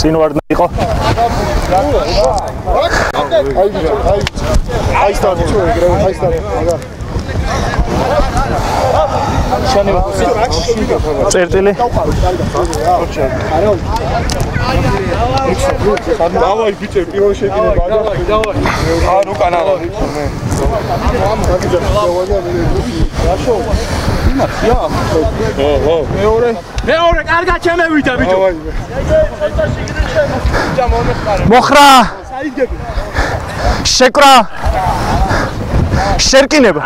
წინ ვარ იყო. აი აი აი სტარი თუ ეგრე აი სტარი მაგა წერტილი დავაი ბიჭე პირველ შეკინება დავაი არ უკანა მეორე მეორე კარგად შემევიდა ბიჭო მოხრა შეკრა შერკინება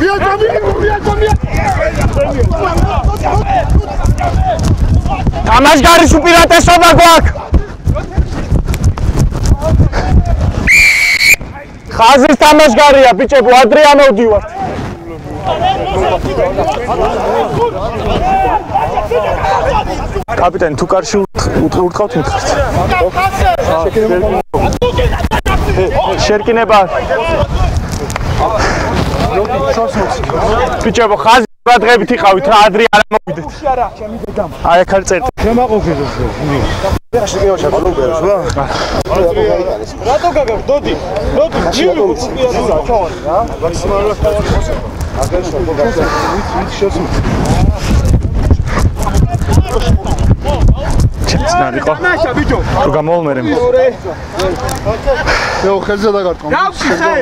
ვია გამიგო ვია გამიგო თამაშგარის უპირატესობა გვაქვს ხაზის თამაშგარია ბიჭებო ადრე ამოვდივართ კაპიტანი თუ კარში უთხოვთ მითხრით შერკინება. ბიჭებო ხაზი გადღებით იყავით რა ადრე არ ამოვიდეთ აი აქ არის წერტი რატო გაგარ დოდი? დოდი მივიღო ჩემწნარ იყო ნაშა ბიჭო. თუ გამოვმერე ეო ხელზე დაგარტყო გავში ხე?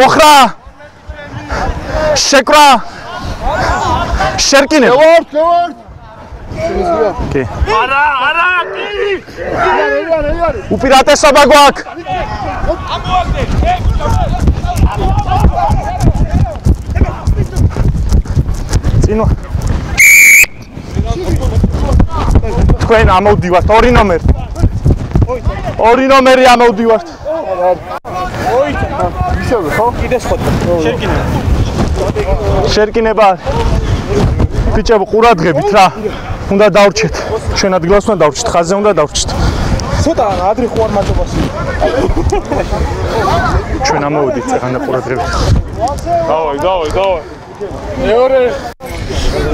მოხრა! შეკრა შერკინება ვარ ვარ კი არა არა კი უპირატესობა გვაქვს წინო თქვენ ამოვდივართ ორი ნომერი ორი ნომერი ამოვდივართ ისევე ხო შერკინება. ბიჭებო ყურადღებით რა. უნდა დავრჩეთ ჩვენ ადგილას უნდა დავრჩეთ ხაზზე უნდა დავრჩეთ ცოტა ადრე ხო არ მარტობას ჩვენ ამოვიდით წეგან და ყურადღებით. დავაი დავაი დავაი. მეორე.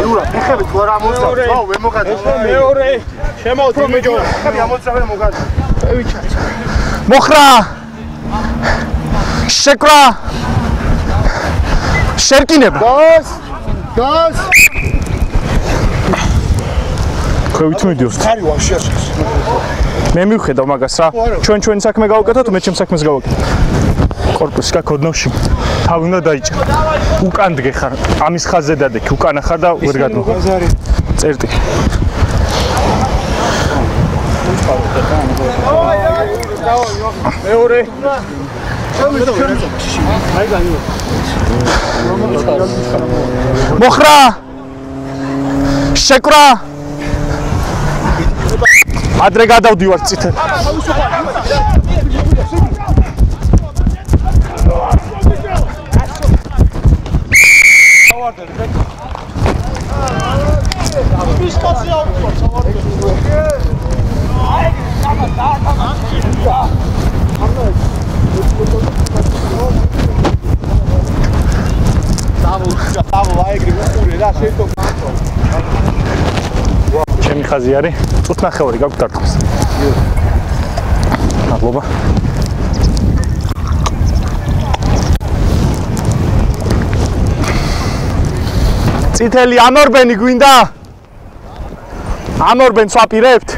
იურა ფეხები თუ არ ამოწავ ვაუ ვერ მოგადა მეორე. შემოვდი ბიჭო ფეხები ამოწავე მოგადა მოხრა. შეკრა შერკინება. გას! გას! ქვევით მიდიოს. ხარი ვარ შეაშეს. მე მივხედავ მაგას რა. ჩვენ ჩვენი საქმე გავაკეთოთ, მე ჩემ საქმეს გავაკეთებ. корпус გაკოდნოვში. თავი უნდა დაიჭა. უკან დგე ხარ. ამის ხაზზე დადექი, უკანა ხარ და ვერ გადმო. წერტი. მეორე მოხრა შეკრა. ადრე გადავდივარ წითელ ჩემი ხაზი არის წუთ ნახევარი გაქვს დარტყმის მადლობა. წითელი ამორბენი გვინდა? ამორბენს ვაპირებთ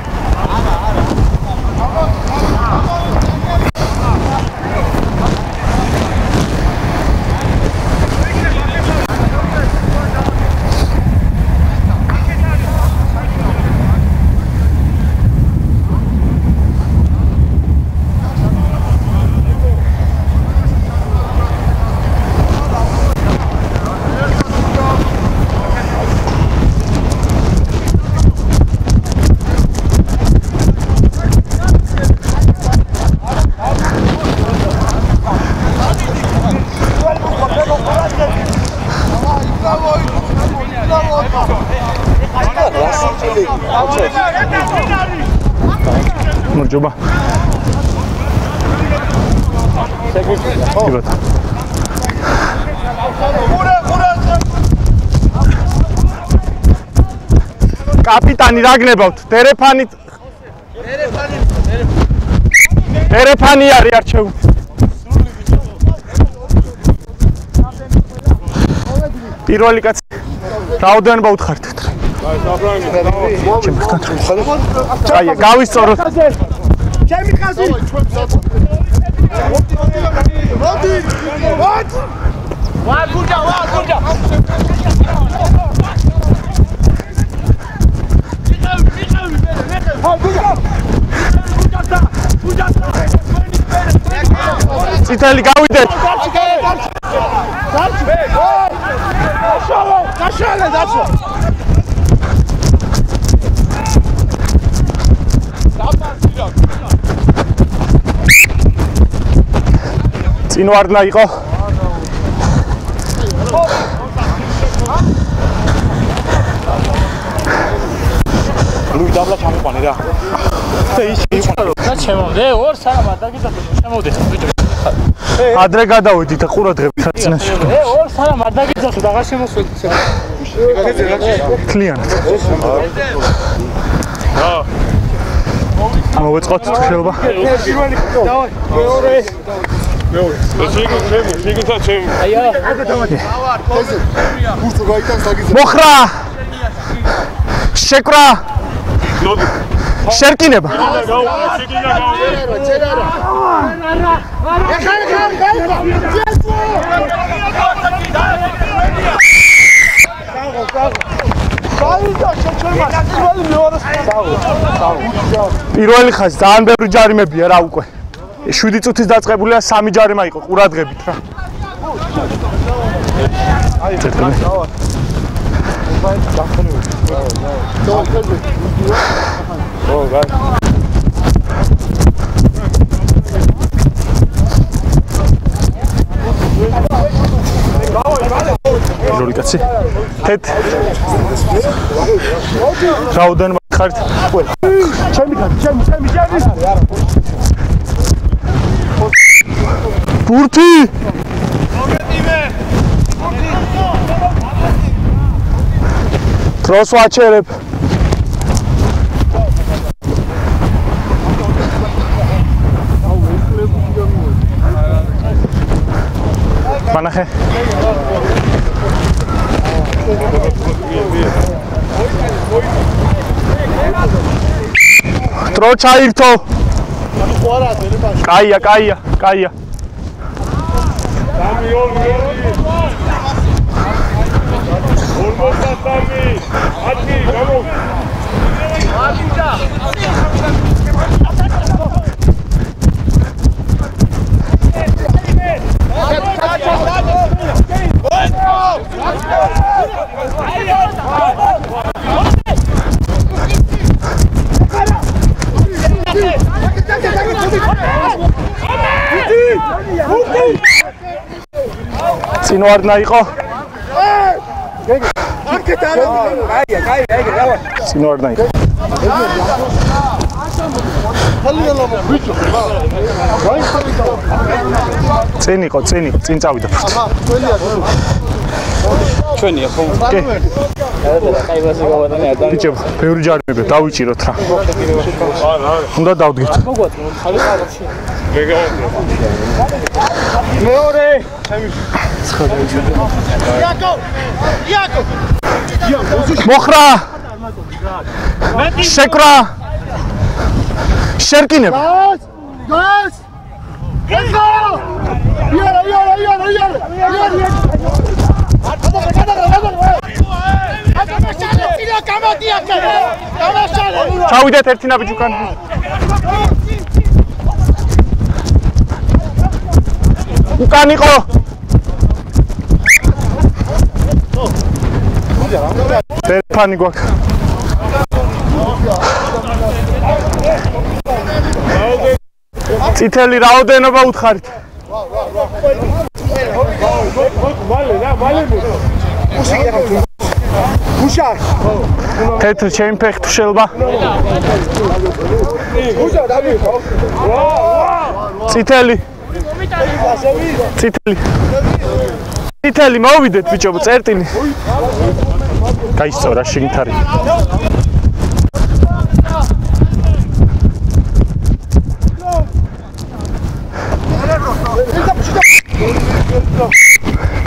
მორჯობა კი ბატონო კაპიტანი რა გნებავთ? დერეფანი დერეფანი არის არჩეული. პირველი კაცი რაოდენობა უთხართ? აი, გავისწოროთ. ჩემი ხაზი მოდი მოდი ვა გურჯა ვა გურჯა წითელი გავიდეთ. გაშალე დაცვა წინ ვარდნა იყო. ლუი დაბლა ჩამოყანე რა და ჩემამდე ორ სამ ადაგიდა ჩემამდე ბიჭო ადრე გადავედი და ყურა დღებით რა წინაშე. ე ორ სამ ადაგიდა და აღარ შემოსვედი კლიანად. მოვეწყოთ თუ შეიძლება. აია ურთო გაიტანს დაგიზა მოხრა! შეკრა! შერკინება. პირველი ხაზი ძალიან ბევრი ჯარიმებია რა უკვე. 7 წუთის დაწყებულია 3 ჯარიმა იყო ყურადღებით რა. პირველი კაცი. თეთ. რაოდენობა ხართ? ჩემი ხაზი ჩემი ჩემი ჩემი ბურთი! დროს ვაჩერებ. მანახე. დრო ჩაირთო. კაია, კაია, კაია. წინ ვარდნა იყო. აქეთ არა კაია კაია ეგ დავა წინ ვარდნა იყო. ხალინალა ბიჭო წინ იყო, წინ იყო, წინ წავიდა. ჩვენია ხო კი, ბიჭო, ბევრი ჯარიმები დავიჭიროთ რა. უნდა დავდგეთ. მოგვაწმო ხალხში მეორე მოხრა! შეკრა! შერკინება. გას გას ეხა იარა იარა იარა იარა იარა გადაგა გადაგა გადაგა გამაშალე წინა გამოდია გამაშალე ჩავიდეთ ერთი ნაბიჯუკან. უკან იყო. ტელეფონი გვაქვს. წითელი რაოდენობა უთხარით. უშარ თეთრ ჩემი ფეხი თუ შეიძლება. უშარ დავიხო წითელი. წითელი. წითელი მოვიდეთ ბიჭო, წერტილი. გაისწორა შინთარი.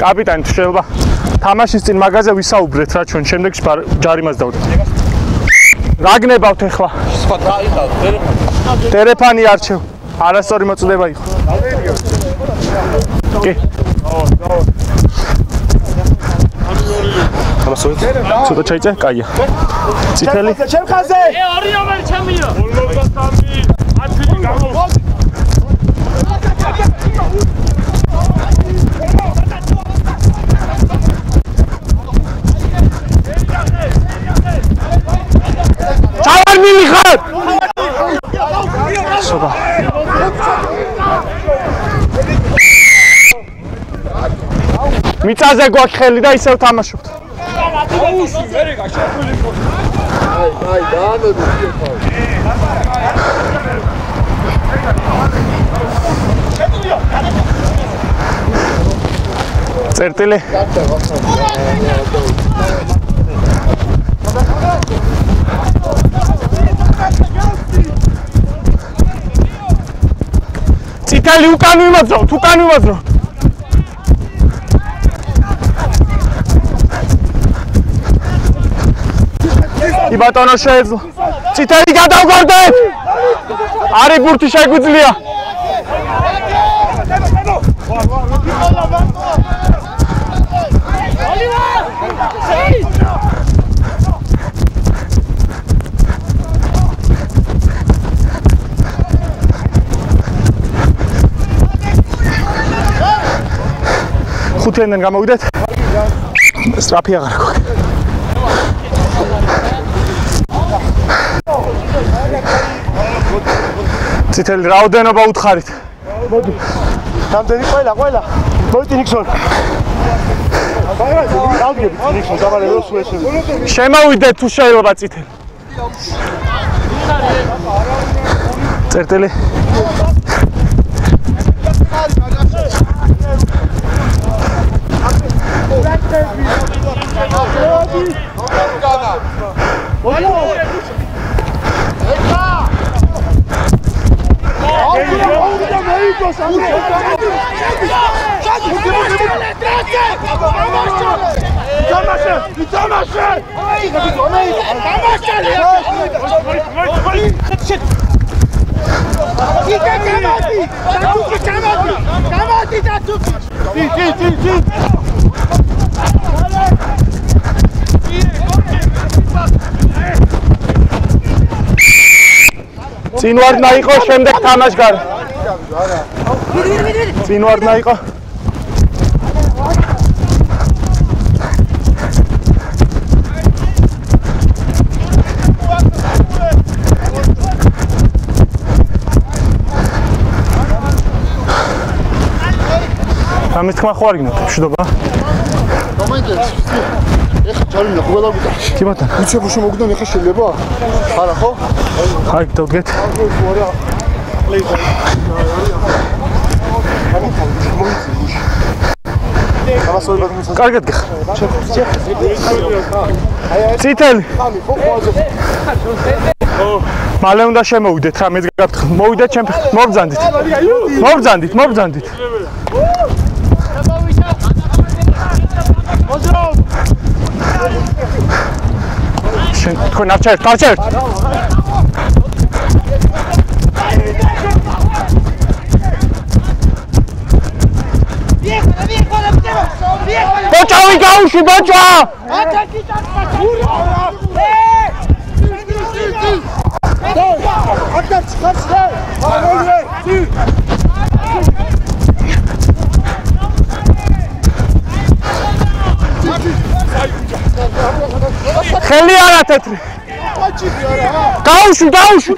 კაპიტანი შეიძლება თამაშის წინ მაგაზე ვისაუბრეთ რა ჩვენ შემდეგში ჯარი მას დავდეთ. რა გნებავთ ახლა? სხვა რა იყავ ტელეფონი? ტელეფონი არჩევ. არასწორი მოწდება იყო. კი. დავა, დავა. ცოტა ჩაიწე? კაია. წითელი? ჩემ ხაზე ე ორი ნომერი ჩემია 53 10 გამო ჩავარ მივიხარ! სობა. მიწაზე გვაქვს ხელი და ისევ თამაშობთ. აი დაანებო წერტილი? წითელი უკან ვიმოძრავთ, უკან ვიმოძრავთ. კი ბატონო შეეძლო. წითელი გადავგორდეთ. არის ბურთი შეგვიძლია. ხუთიანიდან გამოვიდეთ. სტრაფი აღარ გვაქვს. ციტელი რაოდენობა უთხარით. რამდენი ყველა ყველა მოიწი ნიქსონ დავდგები ნიქსონ დამალე რო სულ ესე შემოვიდეთ თუ შეიძლება ციტელი. წერტილი. წინ ვარ ნაიყო შემდეგ თამაშგარ. წინ ვარ ნაიყო. ამის თქმა ხო არ გინდათ მშვიდობა? ეხა ჯარი ნახო ყველა გუდა კი ბატონო. უცებ უშო მოგდონ ეხა შეიძლება არა ხო აი დავდგეთ. ამასორი ბატონო კარგად გიხ. წითელი. მალე უნდა შემოვიდეთ რა მეც გაგაფრთხ. მოვიდეთ ჩემ მობძანდით. მობძანდით, მობძანდით. შენ თქვენ არ ჩაერთ, ბოჭავი გაუში, ბოჭა! ხელი არა თეთრი. გაუში, გაუში.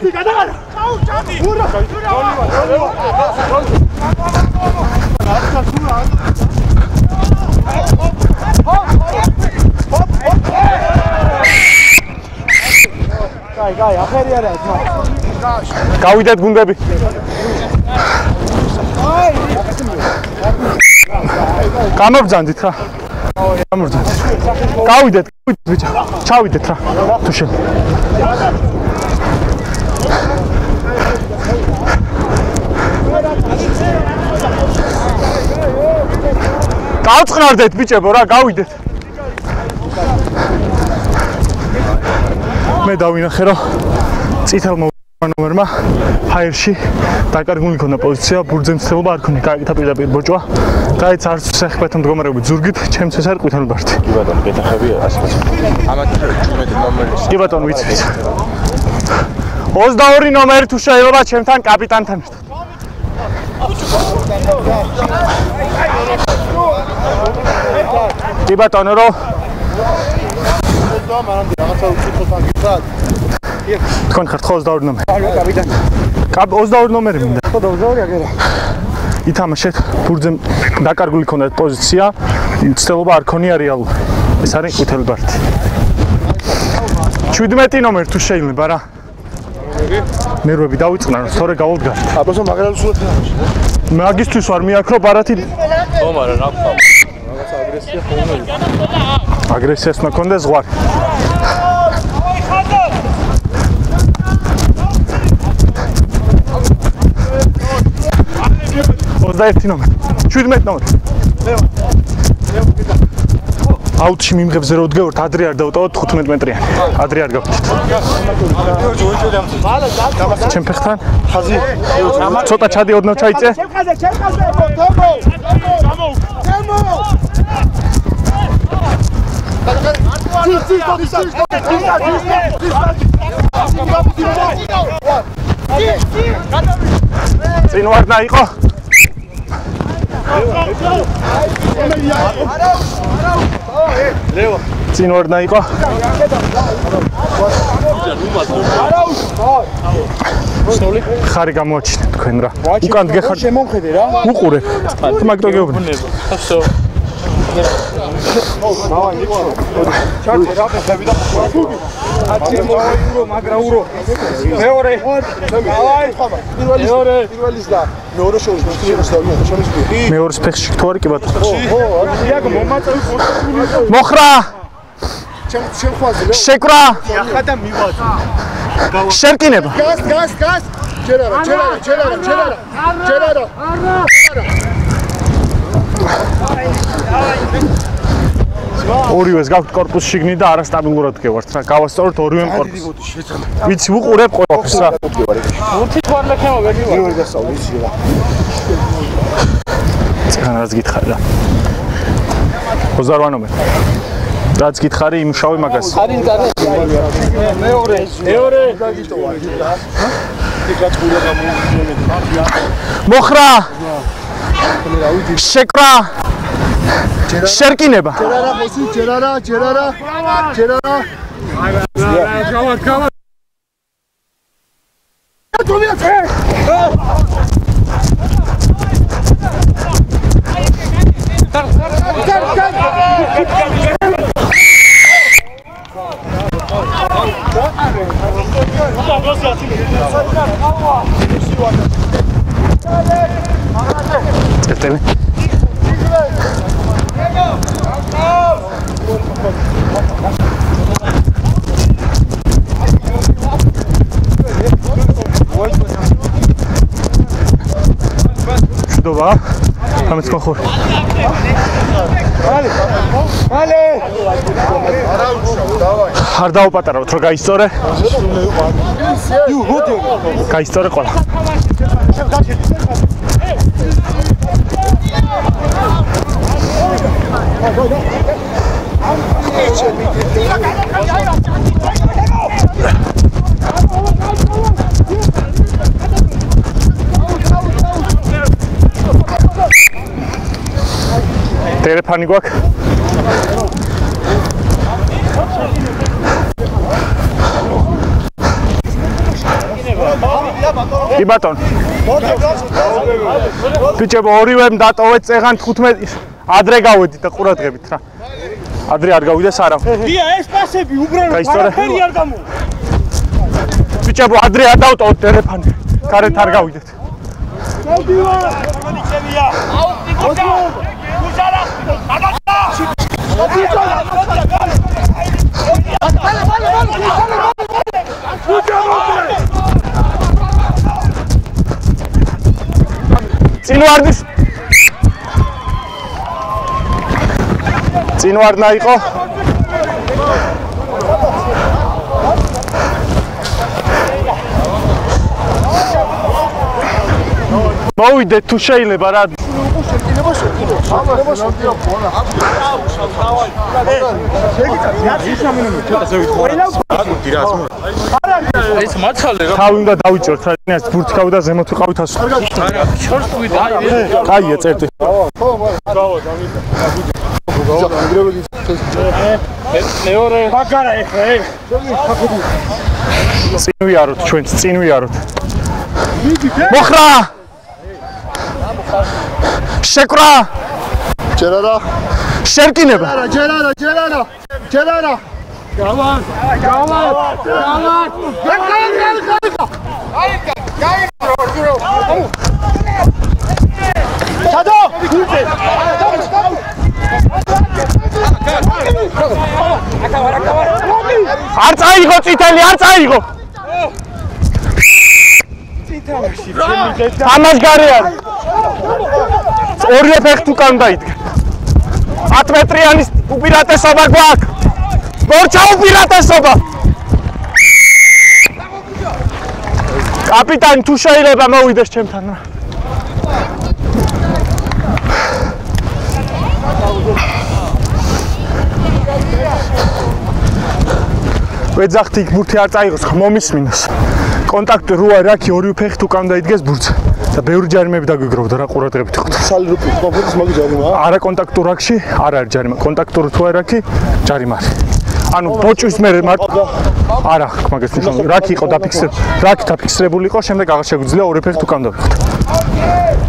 კაი კაი ახერი არა ძმა გავიდეთ გუნდები. გამობძანდით რა. გამობძანდით. გავიდეთ, გავიდეთ ბიჭო. ჩავიდეთ რა. თუ შენ. გავწყნარდეთ ბიჭებო რა გავიდეთ. მე დავინახე რომ წითელმა ნომერმა ჰაერში დაკარგული ქონდა პოზიცია ბურძემცდელობა არ ქონია გააკეთა პირდაპირ ბოჭვა. დაიც არც სახბეთა მდგომარეობით ზურგით ჩემს ეს არ ყვითელი ბარტი კი ბატონო გეთახები 100 ამათ 17 ნომერი კი ბატონო ვიცი ვიცი 22 ნომერი თუ შეიძლება ჩემთან კაპიტანთან ერთად კი ბატონო რო და მანამდე რაღაცა უცხოთან გიცად თქვენ ხართ 22 ნომერი. არა კაპიტანი კაპ 22 ნომერი მინდა. ხო 22 აგერა ითამაშეთ ბურძემ დაკარგული ქონდა პოზიცია. ცდელობა არ ქონია რეალურ. ეს არის ყვითელი ბარტი 17 ნომერი თუ შეიძლება რა? ნერვები დავიწყნა რომ სწორე გავუდგარ აბასო მაგრალ სულ მაგისტვის ვარ მიაქრო ბარათი ო მარა რა ხარ აგრესიას მქონდა ზღვარი. ოცდაერთი ნომერი. 17 ნომერი. აუტში მიმღებზე რო დგევთ ადრე არ დავტოვოთ 15 მეტრიანი. ადრე არ გავხდით ჩემ ფეხთან? ხაზი. ცოტა ჩადი ოდნავ ჩაიწე ჩემკაზე ჩემკაზე თემო თემო თემო წინ ვარდნა იყო. წინ ვარდნა იყო. ხარი გამოაჩინე თქვენ რა. უკან გეხარ შემომხედე რა. უყურე მაგდო გეუბნე ჩარტი რა ხები და აცი ურო მაგრა ურო მეორე დავაი პირველი მეორე პირველის და მეორე შოუს მოსწრებს და მე შოუს კი მეორის ფეხში თუ არის კი ბატონო ო იაგ მომაწევი პოსტული მოხრა ჩემ ჩემ ხვაზე რა შეკრა ახლა და მივაძ შერკინება გას გას გას ჯერარა ჯერარა ჯერარა ჯერარა ჯერარა ორივეს გაქვთ კორპუსი შიგნით და არასტაბილურად გევართ რა გავასწოროთ ორივე კორპუსი ვიცი უყურებ ყველაფერს რა უთი თვარლექემა ვერ მივა მეორე დასავლი ისი რა ცხან რაც გითხარი რა 28 ნომერი რაც გითხარი იმშავე მაგას არის და მეორე მეორე დაგიტოვა გულა გამოვიდე მოხრა შეკრა შერკინება. ჯერარა ხოსი ჯერარა ჯერარა ჯერარა გავარ გავარ წერტები შედობა ამის ხოხურ მალე არა დავაი არ დაუპატარავთ რომ გაისწორე იუ მოდი გაისწორე ყველა ტელეფონი გვაქვს? კი ბატონ ბიჭებო ორივემ დატოვეთ წეღან 15 ადრე გავედით და ყურადღებით რა. ადრე არ გავიდეს არა. დია ეს პასები უბრალოდ არაფერი არ გამო ბიჭებო ადრე არ დავტოვოთ ტელეფონი. გარეთ არ გავიდეთ. ნიჩებია აუ ნიკოსა გუშარა დაგაჭა წინ ვარდის წინ ვარნა იყო. მოვიდეთ თუ შეიძლება რა ეს მაცალე რა თავი უნდა დავიჭროთ რა ინას ბურთქავ და ზემოთ ვიყავით ასო შორს ვიდა აი კაია წერტი მეორე მაგარა ეხლა ე წინ ვიაროთ ჩვენც წინ ვიაროთ მოხრა შეკრა ჯერარა შერკინება ჯერარა ჯერარა ჯერარა გავალ გავალ გავალ ჩადო არ წაიღო წითელი არ წაიღო თამაშგარი არის ორივე ფეხით უკან დაიდგა 10 მეტრიანის უპირატესობა გვაქვს. მორჩა უპირატესობა. კაპიტანი თუ შეიძლება მოვიდეს ჩემთან? რა ვეძახთი იქ ბურთი არ წაიღოს მომისმინოს კონტაქტი როა რაკი ორივე ფეხით უკან დაიდგეს ბურთს და ბევრი ჯარიმები დაგვიგროვდა რა ყურადღებით იყო სალი რუპი კონფერენცის მაგი ჯარიმა. არა კონტაქტურ რაკში არ არის ჯარიმა. კონტაქტურ თუ არ რაკი ჯარიმა არის ანუ ბოჭვის მე მარტო არა მაგას ნიშნავს რაკი იყო დაფიქსირებული რაკი დაფიქსირებული იყო შემდეგ აღარ შეგვიძლია ორი ფეხით უკან დავიხოთ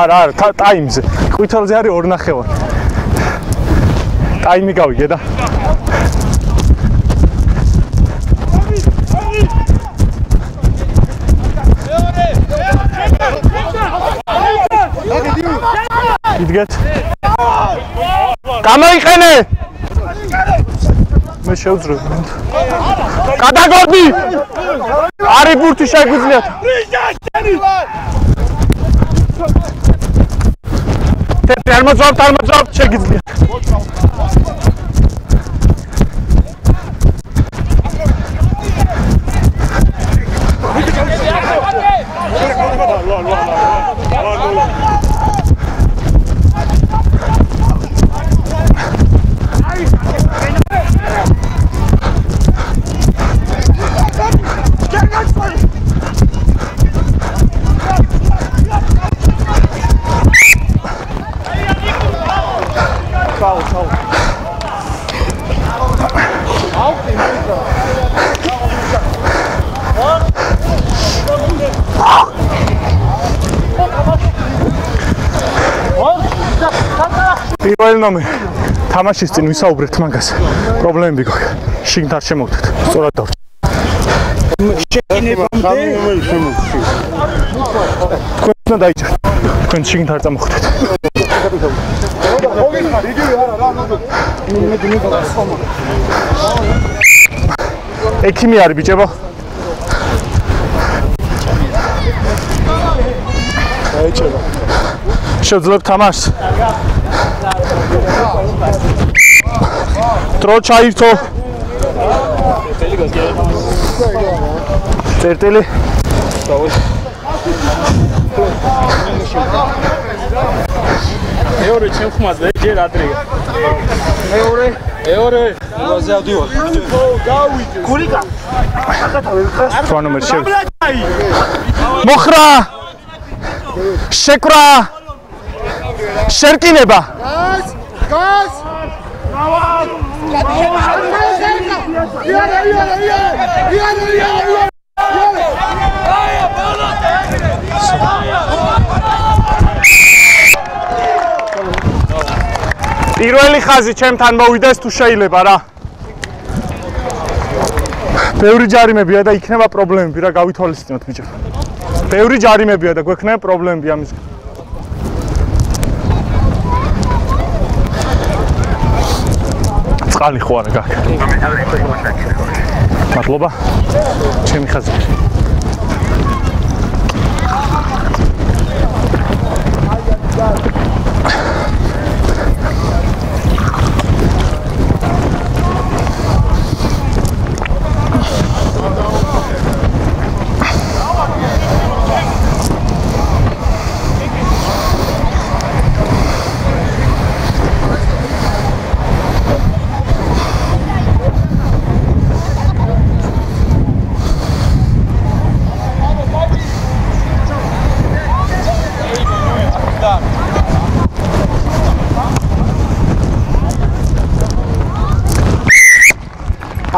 არა თა- ტაიმზე ყვითელზე არის ორ ნახევარი ტაიმი გავიგე და. იდგეთ გამოიყენე! მე შევძრო კატაგორდი არი ბურთი შეგვიძლიათ თეთრი არ მოძავთ არ მოძავთ შეგიძლიათ ნომერი თამაშის წინ ვისაუბრეთ მაგას. პრობლემები გვაქვს. შიგნით არ შემოვდეთ სწორად დავრჩა თქვენ უნდა დაიჭრათ თქვენ შიგნით არ წამოხვდეთ. ნუ ექიმი არის ბიჭებო. დაიჭერა. შევძლებ თამაშს დრო ჩაირთო. წერტილი მეორე ჩემ ხმაზე ჯერ ადრეა. მეორე. მეორე. ზე ავდივარ გავიდე გულიკა. სხვა ნომერი შევ მოხრა. შეკრა შერკინება. გას გას პირველი ხაზი ჩემთან მოვიდეს თუ შეიძლება რა. ბევრი ჯარიმებია და იქნება პრობლემები რა გავითვალისწინოთ ბიჭო ბევრი ჯარიმებია და გვექნება პრობლემები ამის წყალი ხო არა გაქვს. მადლობა. ჩემი ხაზი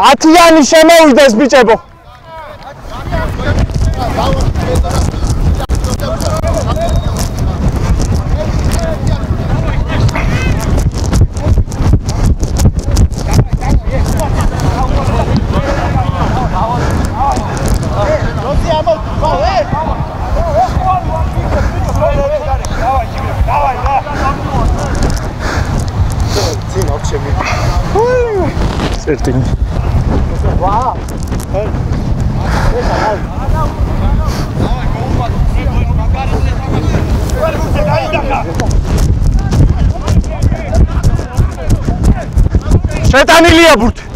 ათიანი შემოვიდეს ბიჭებო წერტილი შეტანილია ბურთი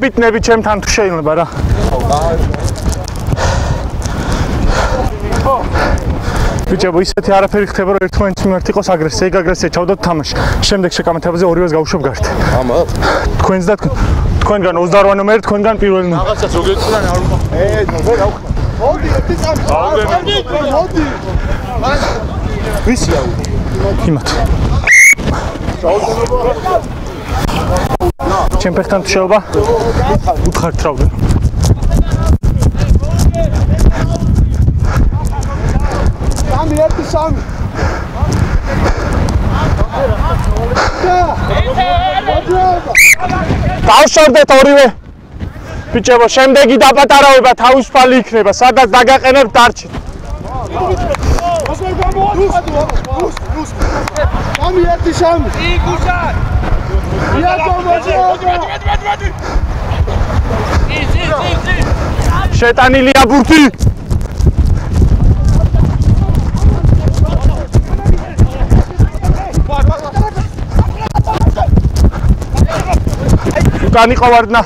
კაპიტნები ჩემთან თუ შეიძლება რა. ბიჭებო ისეთი არაფერი ხდება რომ ერთმანეთის მიმართ იყოს აგრესია. ეგ აგრესია ჩავდოთ თამაში. შემდეგ შეკამათებაზე ორივეს გავუშვებ გარეთ ამა. თქვენს და თქვენგან 28 ნომერი თქვენგან პირველი ნომერი. რაღაცას რო გეწუნა არ უნდა. ე ნო ვერ აუხნა მოდი ერთი წამი. მოდი მოდი. ვისი აუ იმათ ჩემ ფეხთან თუ შეიძლება უთხართ რავდე სამი ერთი სამი. დავშორდეთ ორივე. ბიჭებო შემდეგი დაპატარავება თავისუფალი იქნება სადაც დაგაყენებ დარჩით. სამი ერთი სამი. მოძრაობა შეტანილია ბურთი. უკან იყო ვარდნა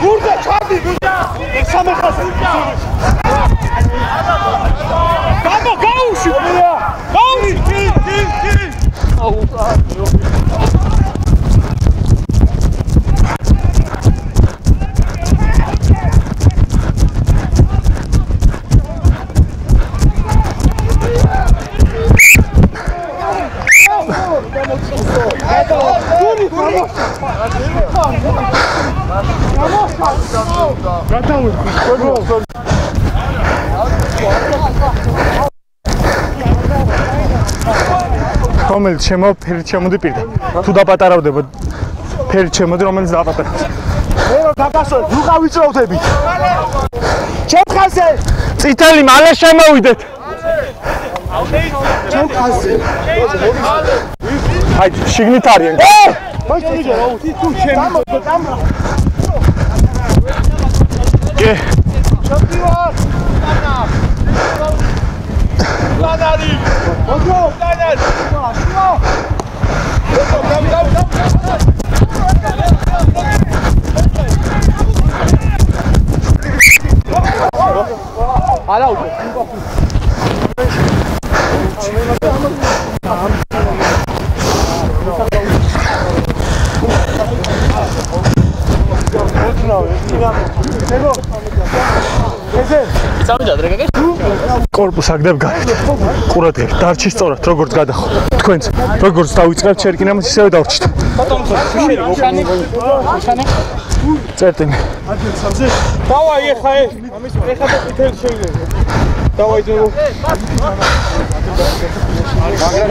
გურდა ჩადი სამეხასე გამო გაუში გაუში კი კი კი რომელიც შემო ფერით შემოდი პირდა. თუ დაპატარავდება ფერით შემოდი რომელიც დაპატარავდა მე რომ დაგასვენ რუღა ვიწროვდები ჩემ ხაზე წითელი მალე შემოვიდეთ. ჩემ ხაზე აი შიგნით არიან. მოიცა მიჯა რა უთი თუ ჩემი დამრა კი Manali! Encore! Manali! Ah là, C'est bon დამ დამ არა უკვე კორპუს აგდებ გარეთ ყურადღებით. დარჩი სწორად როგორც გადახო. თქვენც როგორც დავიწყებთ შერკინებას ისევე დავრჩით წერტინი. დავაი ეხა ე ეხა და წითელი შეიძლება დავაი ძო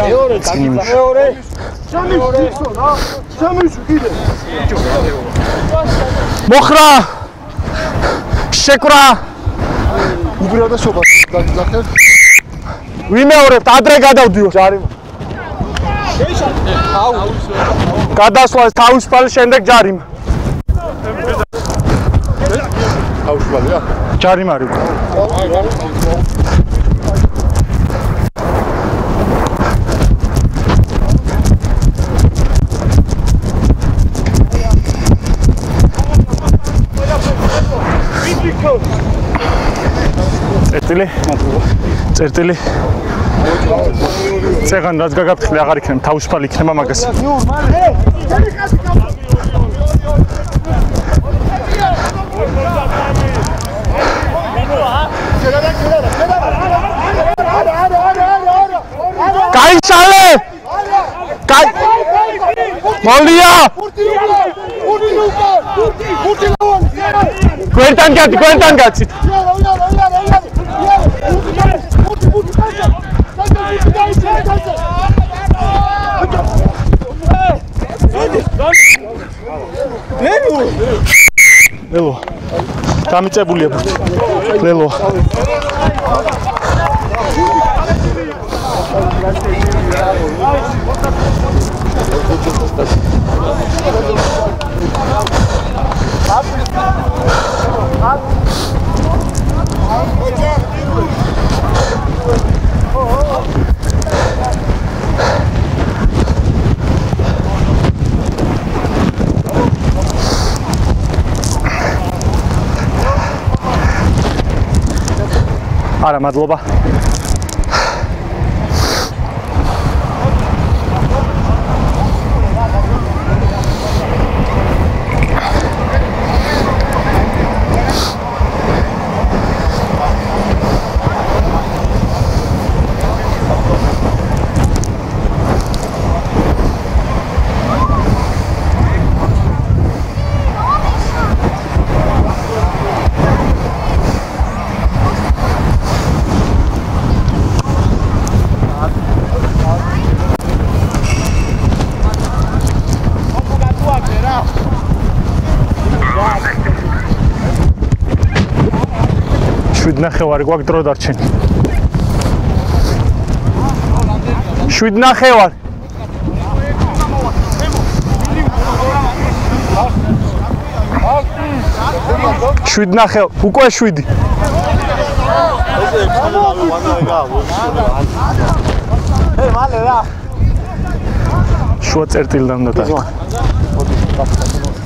მეორე მეორე. სამი ფიქსო რა სამი კიდე მოხრა! შეკრა უბრალოდესობა დაგძახე ვიმეორებთ ადრე გადავდიო ჯარი გადასვლა თავისუფალი შემდეგ ჯარიმა. თავშვალია ჯარიმა წერტილი წერტილი. წეგან რაც გაგაფრთხილე აღარ იქნება თავისუფალი იქნება მაგას. გაიშალე! გაი მოლია! გვერდან გადი გვერდან გაცით ლელო დამიწებულია ბურთი ლელო Para Madloba. 7.5 გვაქვს დრო დარჩენი 7.5 7.5 უკვე 7 ე მალე რა შუა წერტილიდან და დაკ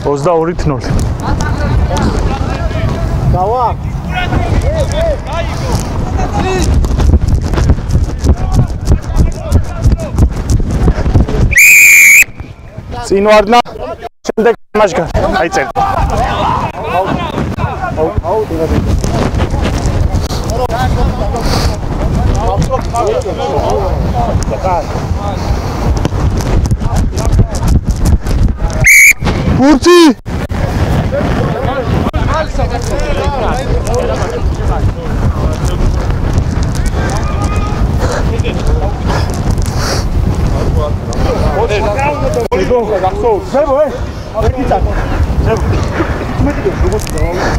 22-ით 0 დავა Sinuarna, 100 de mașcă, hai să-l.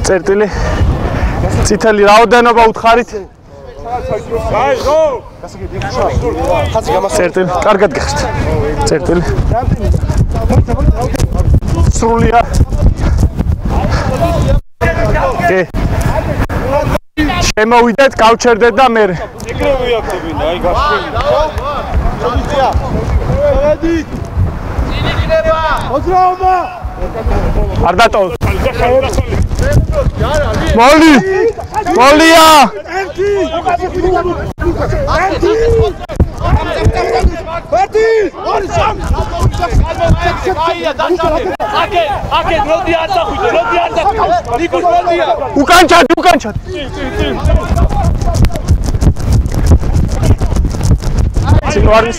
წერტილი. წითელი რაოდენობა უთხარით. წერტილი. კარგად გახსნით წერტილი. სრულია. კი შემოვიდეთ გავჩერდეთ და მე ეგრე ვიაქებინა, აი გასული. არ დატოვ მოლი მოლია აკე, აკე, მოდი არ დახვიდე, მოდი არ დახვიდე. ნიკოს მოდია. უკან ჩად უკან ჩად წინ ვარ ის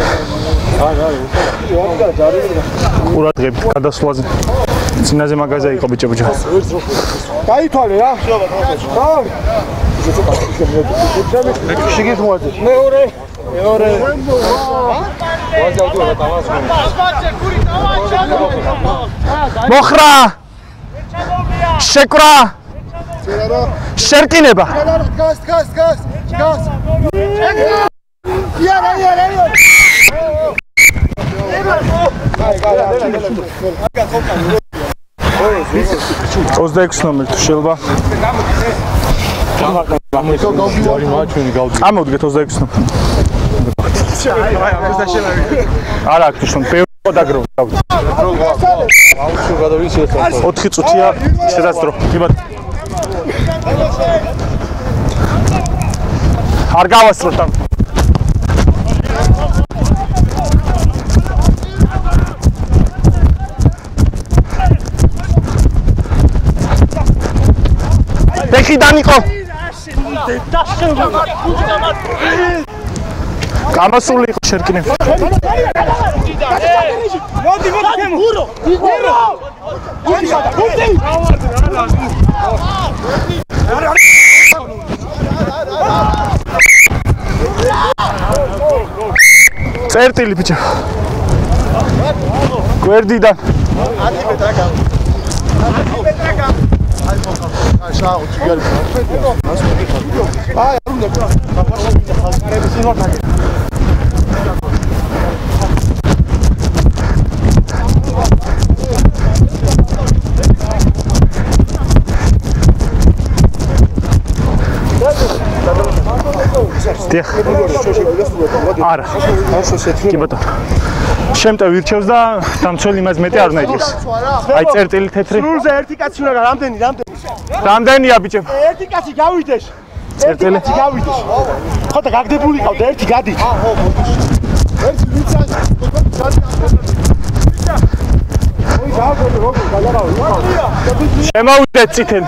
ყურადღებით გადასვლაზე წინაზე მაღაზია იყო ბიჭო ბიჭო გაითვალე რა. რა? შიგით მოაძე. მეორე. მეორე. ვაზავდი რა დავასვენ. მოხრა შეკრა შერკინება გას, გას, გას, გას. იარა, იარა, იარა. 26 ნომერი თუ შეიძლება ამოვდგეთ 26 ნომერი არა აქ თვითონ ბევრი იყო დაგროვა. 4 წუთია შედაც დრო. იბათ არ გავასწროთ ამ ბეხიდან იყო გამოსული იყო შერკინე მოდი, მოდი, თემო. ურო. ურო. წერტილი ბიჭო გვერდიდან დიახ არა. კი ბატონო შემტევ ირჩევს და დამცველი იმას მეტი არ უნდა იყოს აი წერტილი თეთრი. სრულზე ერთი კაცი უნდა რამდენი, რამდენი? რამდენია ბიჭო ერთი კაცი გავიდეს. ერთი გავიდეს. ხო და გაგდებული ყავდა ერთი გადი. ერთი ვიცი ოი დააგონე როგორ გადარავი შემოვიდეთ წითელი.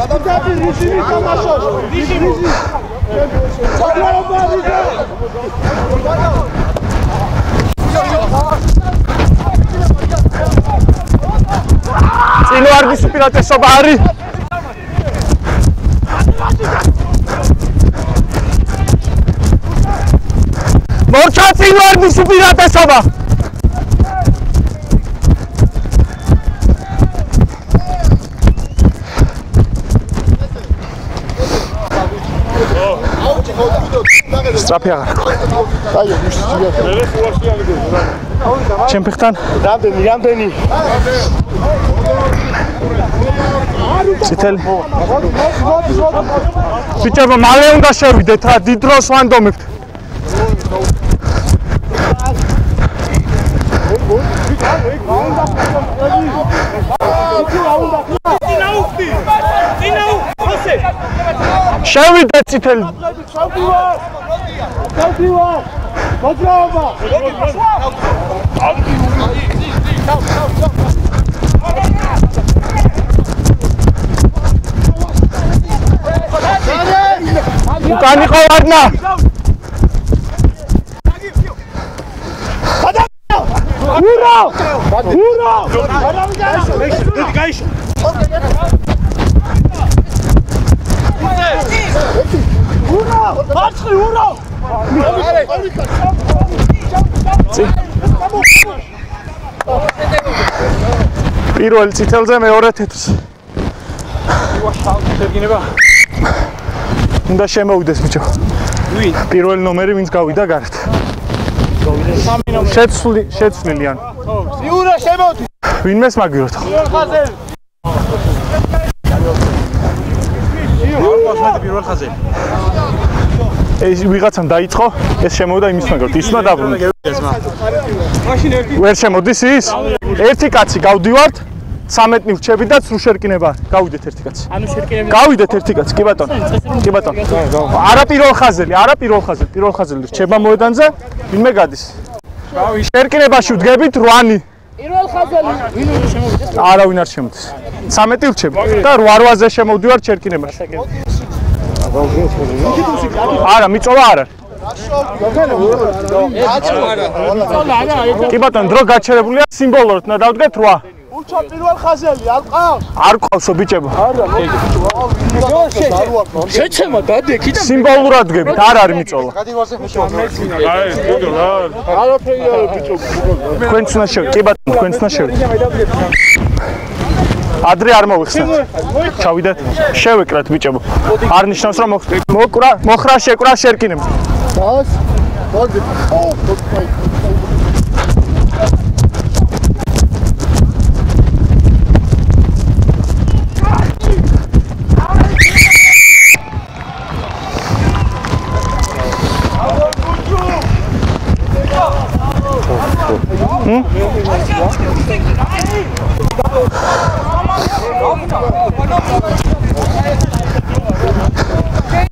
გადადი რიჟიმი თამაშობს რიჟიმი წინვარდის უპირატესობა არის მორჩა წინვარდის უპირატესობა. სტრაფი აღარ აი მუშტია ჩემ ფეხთან რამდენი რამდენი წითელი ბიჭებო მალე უნდა შევიდეთ რა დიდ დროს ვანდომებთ შევიდე წითელი უკან იყო ვარნა ურა ურა პირველ წითელზე მეორე თეთრს შეგინება უნდა შემოვიდეს ბიჭო ვინ პირველი ნომერი ვინც გავიდა გარეთ შეცვლი შეცვლილი ან იურა შემოდი ვინმეს მაგიროთ ხო პირველ ხაზზე ეს ვიღაცამ დაიწყო ეს შემოვიდა იმის მაგარად ისმა დაბრუნდა მაშინ ერთი ვერ შემოდის ის. ერთი კაცი გავდივართ 13 ვრჩები და სრულ შერკინება. გავიდეთ ერთი კაცი. ანუ შერკინები გავიდეთ ერთი კაცი კი ბატონო. კი ბატონო. არა პირველ ხაზელი არა პირველ ხაზელი პირველ ხაზელი. რჩება მოედანზე ვინმე გადის. შერკინებაში ვდგებით 8-ი პირველ ხაზზე ვინ უნდა შემოვიდეს არავინ არ შემოდის. 13 ვრჩები და 8-8-ზე შემოვდივარ შერკინებაში არა მიწოვა არ არის კი ბატონო დრო გაჩერებულია სიმბოლურად უნდა დავდგეთ 8 უჩა პირველ ხაზელი არ ყავს არ ყავსო ბიჭებო. შეცემა დადექი და სიმბოლურად დგებით არ არის მიწოლა თქვენც უნდა შევ კი ბატონო თქვენც უნდა შევ ადრე არ მოვიხსნათ ჩავიდეთ. შევეკრათ ბიჭებო. არ ნიშნავს რომ მოკრა მოხრა შეკრა შერკინებ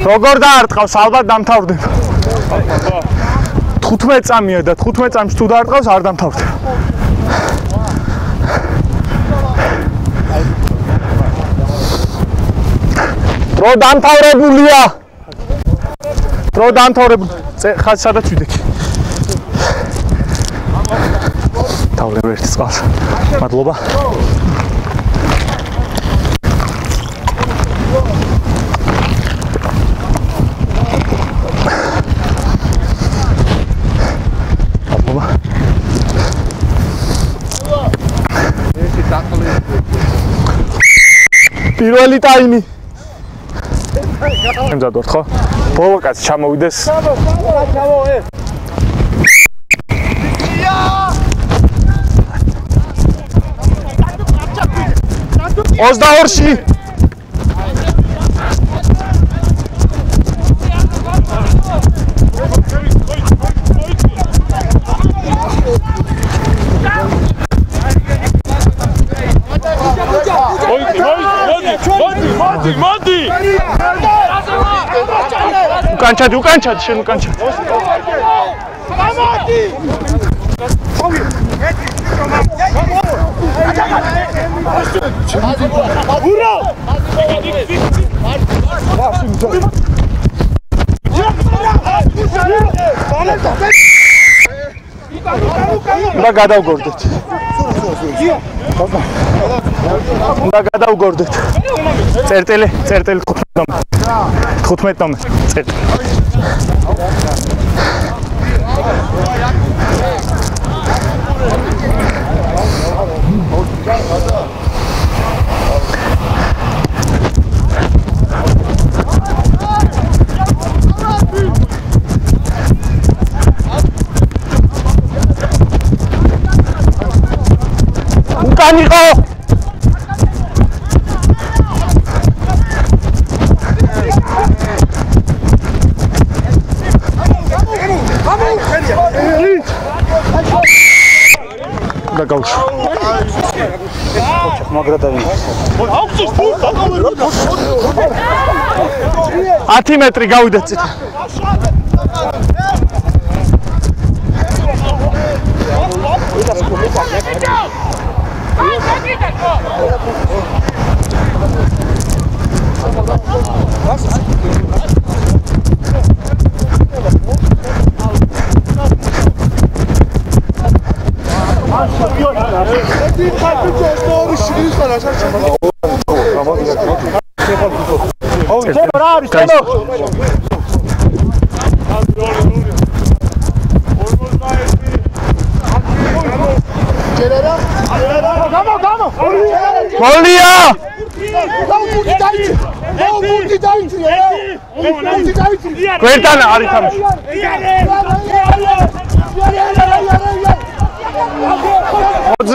როგორ დაარტყავს? ალბათ დამთავრდება. 15 წამია და 15 წამში თუ დაარტყავს არ დამთავრდება. დრო დამთავრებულია. დრო დამთავრებული. ხაზ სადაც ვიდექი. თავლებ ერთ წყალს. მადლობა პირველი ტაიმი ემზადოთ ხო? ბოლო კაც ჩამოვიდეს. ოცდაორში უკან ჩადი, უკან ჩადი, შენ უკან ჩადი. უნდა გადავგორდეთ. უნდა გადავგორდეთ. წერტილი, წერტილი 15 ნომერი. 15 ნომერი. წერტილი. უკან იყო და გავშ მაგრა დაინგო 10 მეტრი გავიდა C'è bravi, stiamo! Mollia! Kurtan harikamış.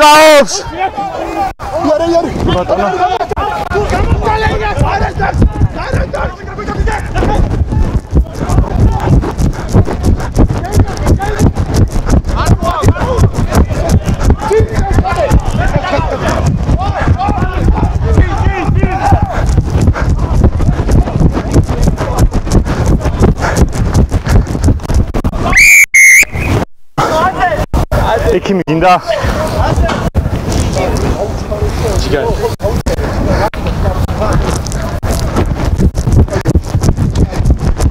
लगाओ यार यार बता ना 이렇게 민다 지금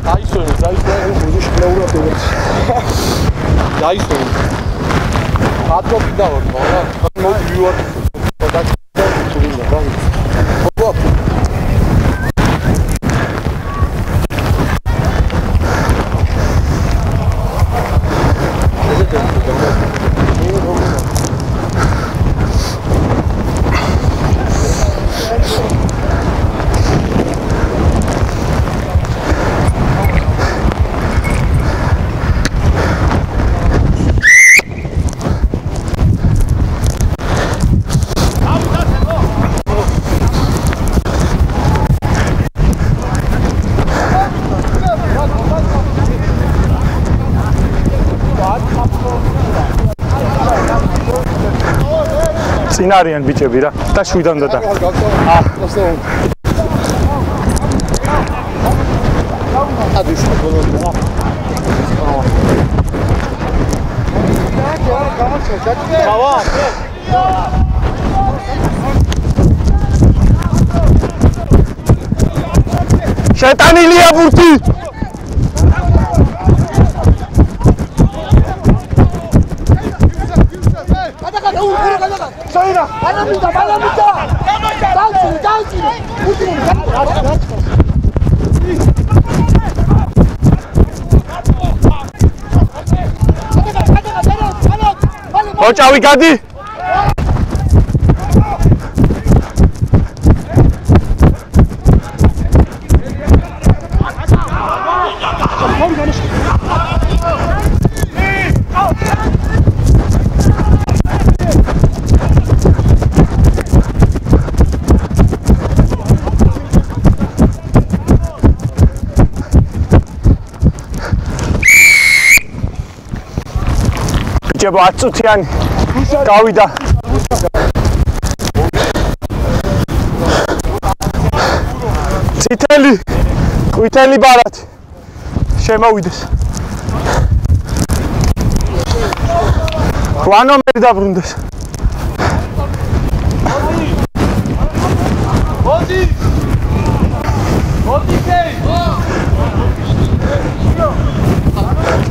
daha iyi söylüyor, daha iyi söylüyor. Oğlum burada şimdi vuruyor böyle. daha iyi söylüyor. Daha çok bir daha var. Daha çok bir var. წინ არიან ბიჭები რა. და შვიდამდე და ადის ბოლომდე შეტანილია ბურთი kawin kadi ბიჭებო 10 წუთიანი გავიდა. წითელი ყვითელი ბარათი შემოვიდეს. ვანო მე დაბრუნდეს.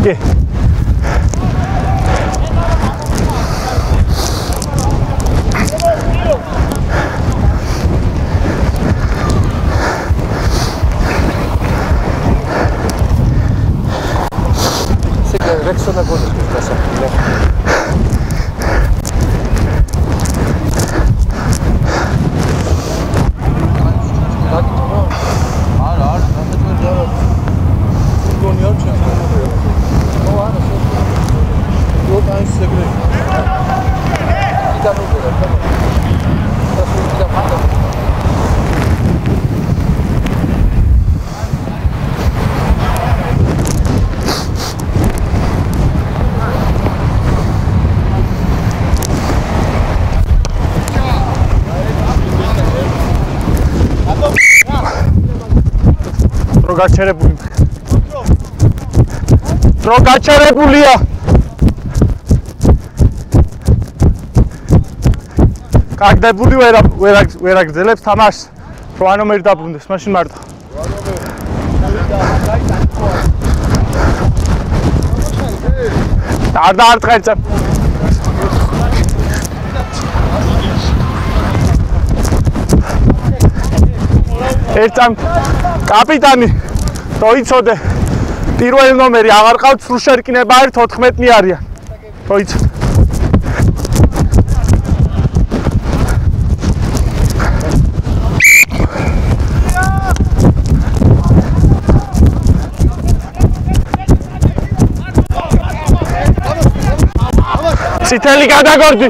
კი. რექსონა გაჩერებული. დრო გაჩერებულია. კაგდებული ვერ ვერ ვერ აგძელებს თამაშს. რო ანომერი დაბრუნდეს, მაშინ მარტო. არ და არ წაერცა. ერთამ კაპიტანი როიცოდე პირველი ნომერი აღარ ყავთ სრუშერკინება არის 14-ნი არიან. როიცოდე წითელი გადაგორდი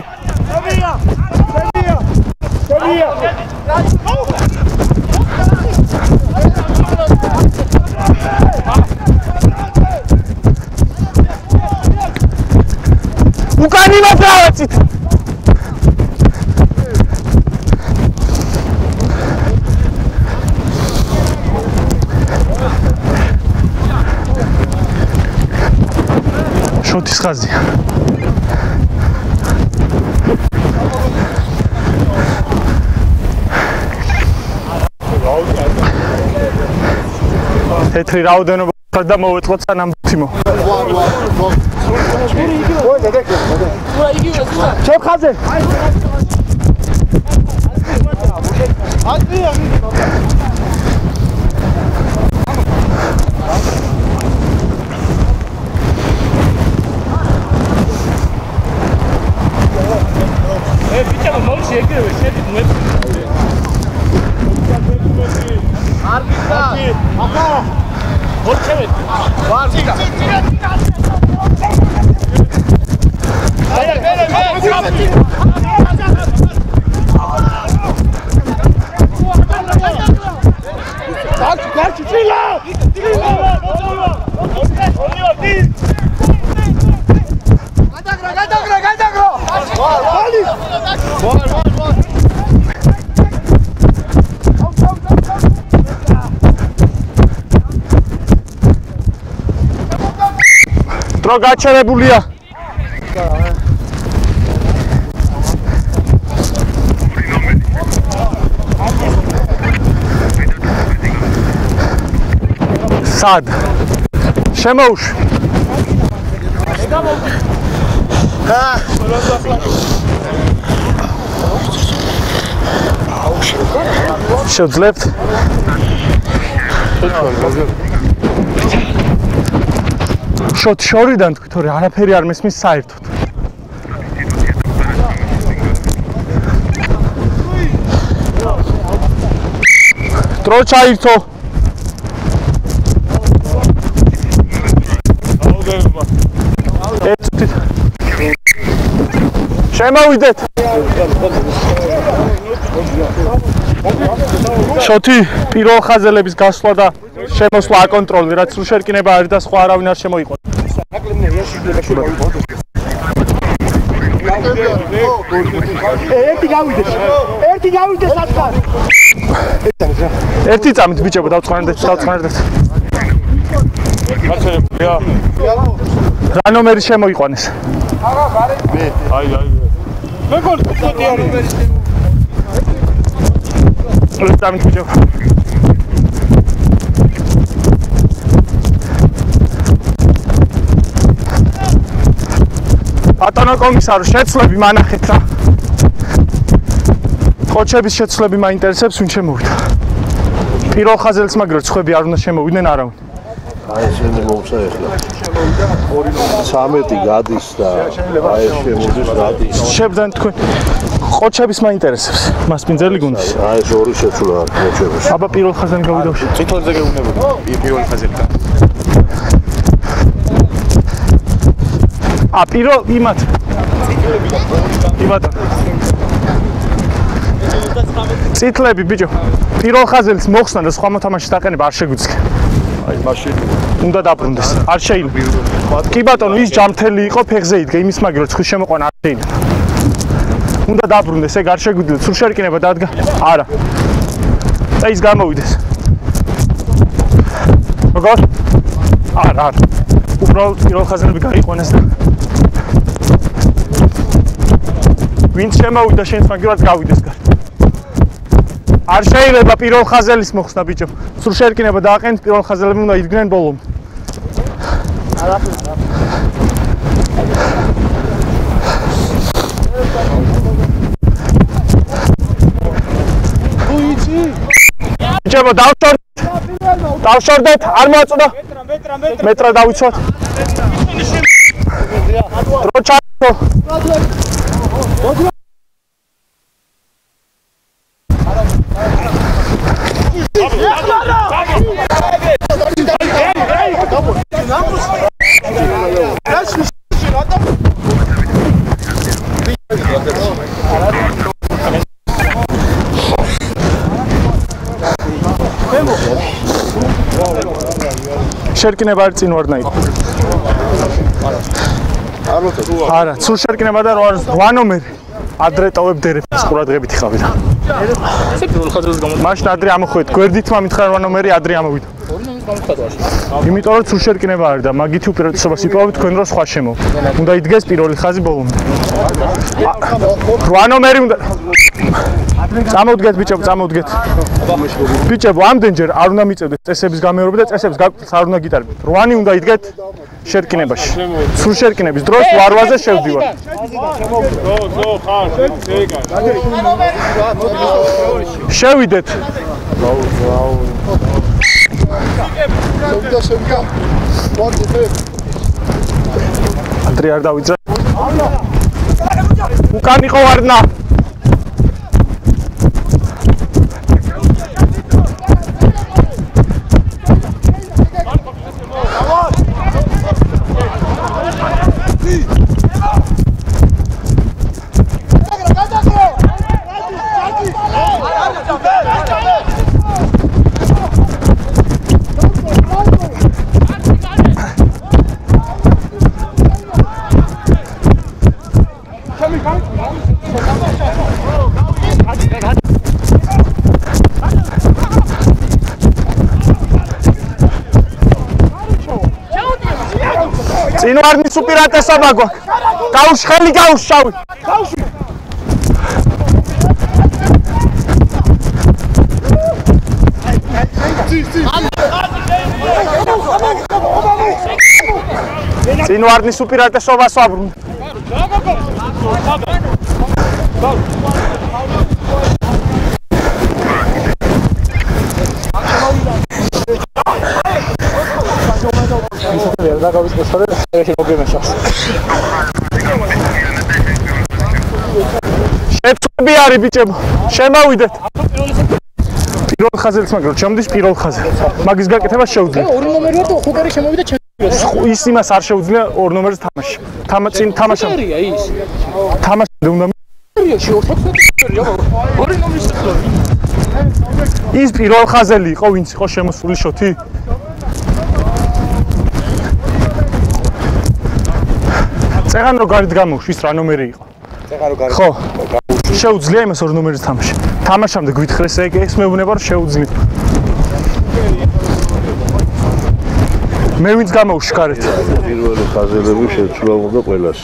უკანი მოწავეცით შოთის ხაზია თეთრი რაოდენობა და მოვეწყოთ სანამ თიმო ჩეხაზე ე ბიჭო მოიში ეგრევე შედი მე არ გიწა აკა მოჩევეთ ვარ გიწა აი მე მე გარჩი გარჩი ცილა ცილა გადაგრა გადაგრა გადაგრა ვარ ვალი ვარ ვარ ვარ დრო გაჩერებულია სად შემოუშ. შევძლებთ შოთ შორიდან თორე არაფერი არ მესმის საერთოდ. დრო ჩაირთო. ერთი შემოვიდეთ შოთი პირველ ხაზელების გასვლა და შემოსვლა აკონტროლი რაც სულ შერკინება არის და სხვა არავინ არ შემოიყო ერთი გავიდეს ერთი გავიდეს აცხარ ერთი წამით ბიჭებო დავწყნარდეთ დავწყნარდეთ გაჩერებულია რა ნომერი შემოიყვანეს? აი აი მეგონი ფოტი არის ერთი წამით ბიჭებო ბატონო კომისარო შეცვლები მანახეთ რა. ყოჩების შეცვლები მაინტერესებს ვინ შემოვიდა. პირველ ხაზელს მაგრამ ცხები არ უნდა შემოვიდნენ არავინ აი შენი მომცა ახლა 13 გადის და აი შემოდის გადის. შევდან თქვენ. ყოჩების მაინტერესებს. მას პინძელი გუნდის? აი ეს ორი შეცვლა აქვს მოჩების აბა პირველ ხაზთან გავიდავ წითელზე გეუბნებოდი. პირველი ხაზელი ა პირველ იმათ. იმათ. წითლები ბიჭო. პირველ ხაზელს მოხსნა და სხვა მოთამაშის დაყენება არ შეგვიძლია აი მაშინ. უნდა დაბრუნდეს. არ შეიძლება. კი ბატონო ის ჯამთელი იყო ფეხზე იდგა. იმის მაგრო ცხის შემოყვანა არ შეიძლება. უნდა დაბრუნდეს ეგ არ შეგვიძლია. სულ შერკინება დადგა? არა. და ის გამოვიდეს. როგორ? არა, არა. უბრალოდ პირველ ხაზები გაიყვანეს და ვინც შემოვიდა შენს მაგივრად გავიდეს გარ. არ შეიძლება პირველ ხაზელის მოხსნა ბიჭო. სულ შეერკინება დააყენთ პირველ ხაზელები უნდა იდგნენ ბოლომდე. ბიჭო დავშორდეთ. დავშორდეთ, არ მოაწოდა. მეტრა, მეტრა, მეტრა. მეტრა დავიცვათ. დრო ჩაო. Շերկին է վարծին օրնային։ ვარ ნაი. არა, სულ შერკინება და 8 ნომერი. ადრე ტოვებდე რეფერენს ყურადღებით ხავი რა. მაშინ ადრე ამოხვეთ. გვერდით მომითხარ 8 ნომერი ადრე ამოვიდა. ორი ნომრის გამოხატვაში. იმიტომ რომ სულ შერკინება არის და მაგითი უპირატესობას იპოვებთ თქვენ რო სხვა შემო. უნდა იდგეს პირველი ხაზი ბოლომდე. 8 ნომერი უნდა წამოვდგეთ ბიჭებო, წამოვდგეთ. ბიჭებო, ამდენჯერ არ უნდა მიწევდეთ წესების გამეორება და წესებს გაკვეთილს არ უნდა გიტარებთ. 8-ი უნდა იდგეთ შერკინებაში. სულ შერკინების დროს ვარვაზე შევდივარ. შევიდეთ. შევიდა შევიდა ვარდი ადრე არ დავიძრა. უკან იყო ვარნა. წინ ვარნის უპირატესობა გვაქვს. გაუშვ ხელი გაუშვ შავი. წინ ვარნის უპირატესობას ვაბრუნ. შეწყვები არის ბიჭებო. შემოვიდეთ. პირველ ხაზელს მაგრამ ჩემთვის პირველ ხაზი. მაგის გაკეთება შეუძლია. ორი ნომერია და ხუგარი შემოვიდა ჩემს ის იმას არ შეუძლია ორ ნომერს თამაში. თამა წინ თამაშა. ნომერია ის. თამაში უნდა ნომერია შეუთხოთ ორი ნომრის სახლა ის პირველ ხაზელი იყო, ვინც იყო შემოსული შოთი? წეგან რო გარეთ გამოვშვის რა ნომერი იყო? წეღა რო გარი ხო. შეუძლია იმას ორ ნომერის თამაში. თამაშამდე გვითხრეს ეგ ეს მეუბნება რომ შეუძლია. მე ვინც გამოვში გარეთ. პირველი ხაზელები შეცვლა უნდა ყველას.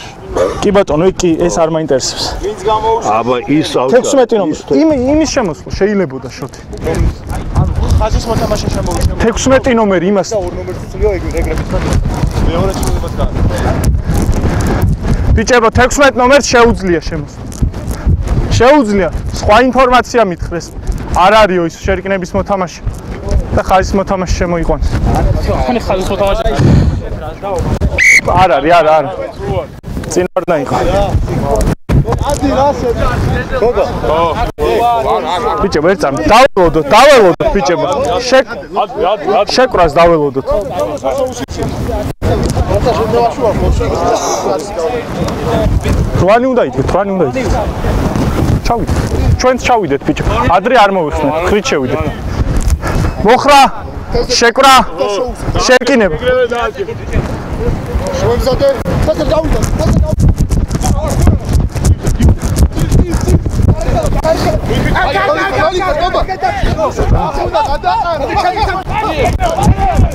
კი ბატონო, კი ეს არ მაინტერესებს. ვინც გამოუშვა აბა ის 16 ნომერი. იმ იმის შემოსვლა შეიძლებოდა შოთი. ხაზის მოთამაშე შემოვიდა 16 ნომერი იმას და ორ ნომერს წლიო ეგ ეგრებით მეორე ჩვენებას და ბიჭებო 16 ნომერს შეუძლია შემოსვლა. შეუძლია. სხვა ინფორმაცია მითხრეს. არ არისო ის შერკინების მოთამაშე და ხაზის მოთამაშე შემოიყვანს. ხანი ხაზის მოთამაშე არ არის, არა, არა. წინ არ დაიყო. ადი რასე გოგო ბიჭებო, ერთ წამ დაველოდოთ, დაველოდოთ ბიჭებო. შეკ შეკრას დაველოდოთ. რვანი უნდა იდგეთ, რვანი უნდა იდგეთ. ჩავიდეთ. ჩვენც ჩავიდეთ ბიჭო. ადრე არ მოვიხსნეთ, ხრით შევიდეთ. მოხრა შეკრა შეკინებ შემოგზადე თასე გავიდა თასე გავიდა ბურთი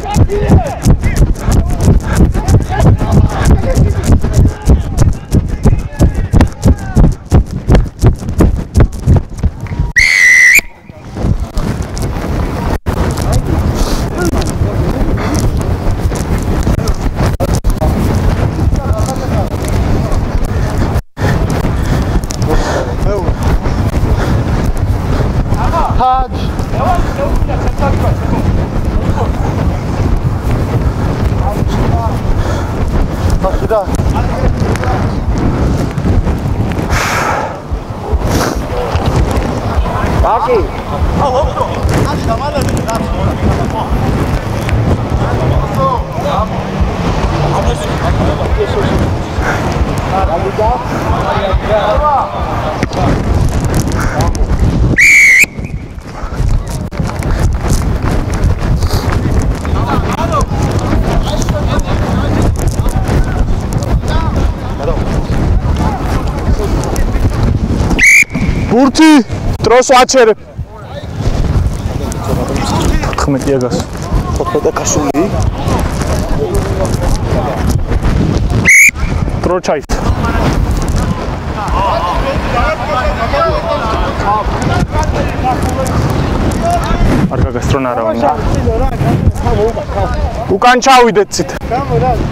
დროს ვაჩერე 14 აგას. ხოთა კასული დრო ჩაის არ გაგასტრონ არა უნდა უკან ჩავიდეთ ცით მე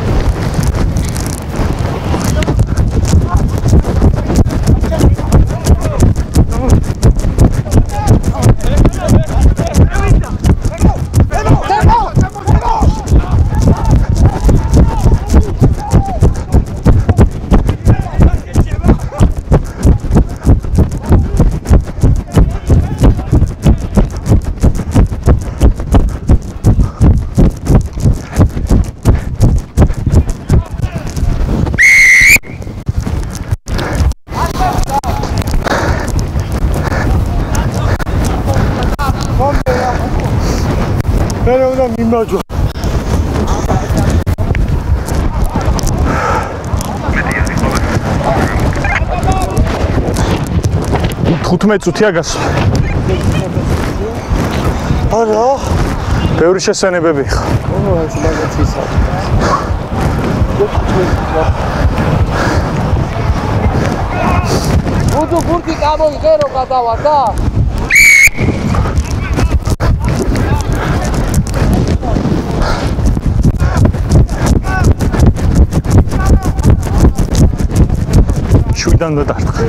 უნდა მიმაჯვა 15 წუთია გას არა. ბევრი შესაძლებები ხა ბუდუ ბურთი გამოიღერო გადავარ და შვიდან და დარტყა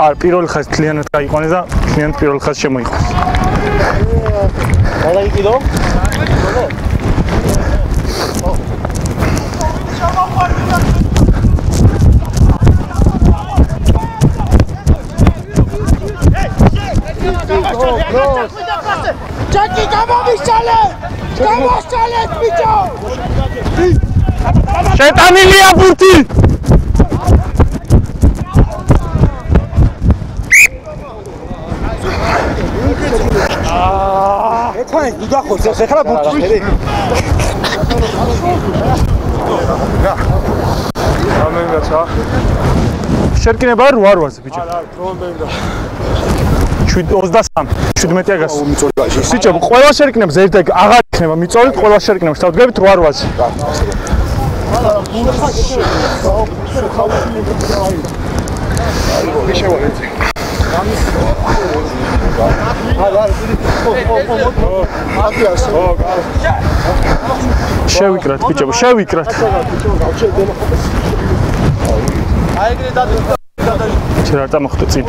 არ პირველი ხაზი თლიანად გაიყვანე და თლიანად პირველი ხაზი შემოიყვანე არა იყიდო ჯაკი გამომიშალე გამოსალეთ ბიჭო შეტანილია ბურთი ეხლა უდახოს ეს ეხლა ბურთი ამენგაცა შერკინება არ 8-ზე ბიჭო. არა პრობლემა 23 17 აგას. მიწორი გაჟი. ბიჭო ყველა შერკინებს ერთ ეგ აღარ იქნება მიწოლით ყველა შერკინებს თავდგებით 8-ზე შევიკრათ ბიჭო შევიკრათ. ჩერ არ წამოხდე წინ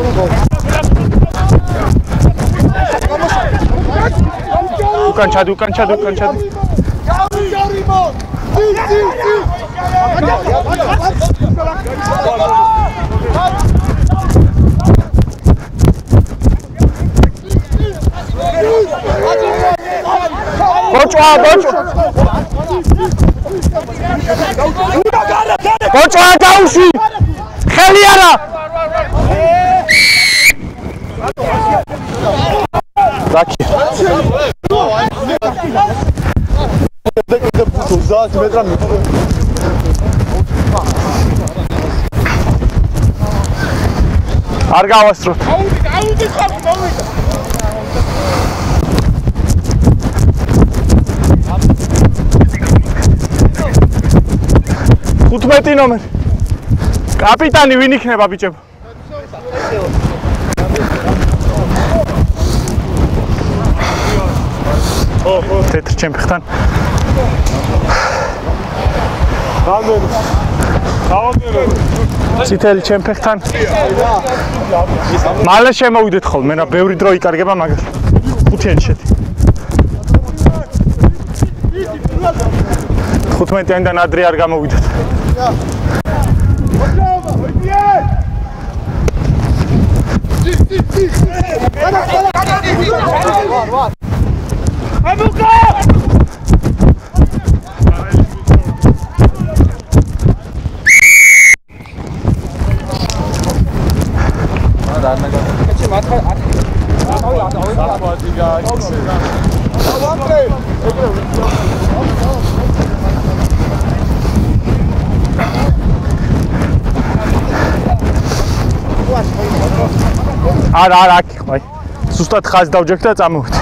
უკან ჩადი უკან ჩადი უკან ჩადი ბოჭვა ბოჭვა ბოჭვა დაუში ხელი დაკი. 30 მეტრა მიწა. არ გავასწროთ. აუდი, აუდი ხარ, მოვიდა. ხუთმეტი ნომერი. კაპიტანი ვინ იქნება ბიჭებო? ო, ო, თეთრ ჩემპიონთან. რამდენი? დავაგერე. ციტელი ჩემპიონთან. მალე შემოვიდეთ ხოლმე, რა ბევრი დრო იკარგება მაგას. ხუთიანი შედი. 15-დან ადრე არ გამოვიდეთ. არა, არა, აქ ხო აი. ზუსტად ხაზ დავჯექ და წამოვიდე.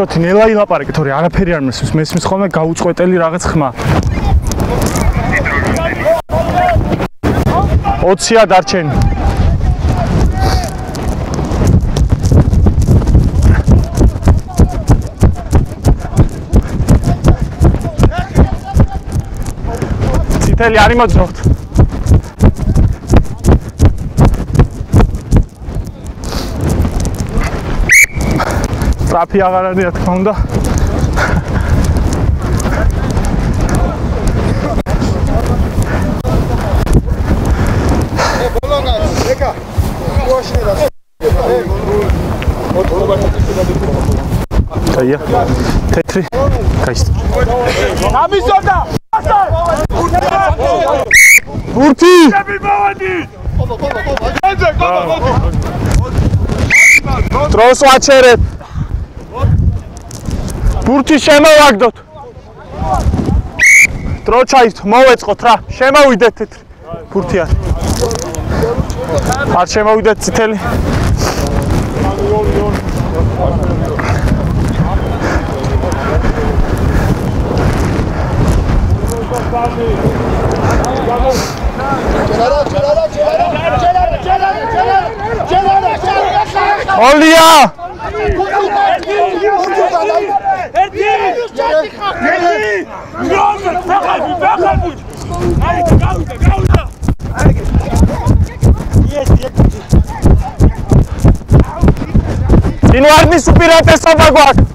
შოთი ნელა ილაპარაკე თორე არაფერი არ მესმის მესმის ხოლმე გაუწყვეტელი რაღაც ხმა. 20-ია დარჩენი წითელი არ იმოძროთ სწრაფი აღარ არის რა თქმა უნდა. აია თეთრი გაისტრო ამისოდა. ბურთი დროს ვაჩერეთ ბურთი შემოვაგდოთ დრო ჩაით მოვეწყოთ რა შემოვიდეთ თეთრი ბურთი არ არ შემოვიდეთ წითელი ოლია ინვარდის უპირატესობა გვაქვს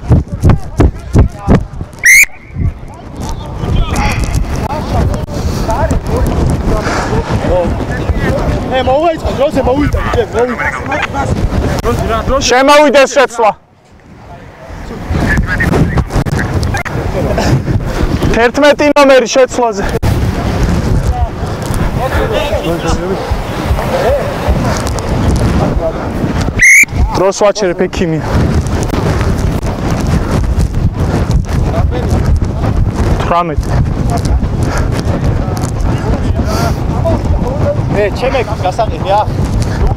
ე მოვაიწყო, დროზე მოვიდა, ბიჭები, მოვიდა. შემოვიდეს შეცვლა. 11 ნომერი შეცვლაზე. დროს ვაჩერებ ექიმი. 18 ე, ჩემე გასაყიდია.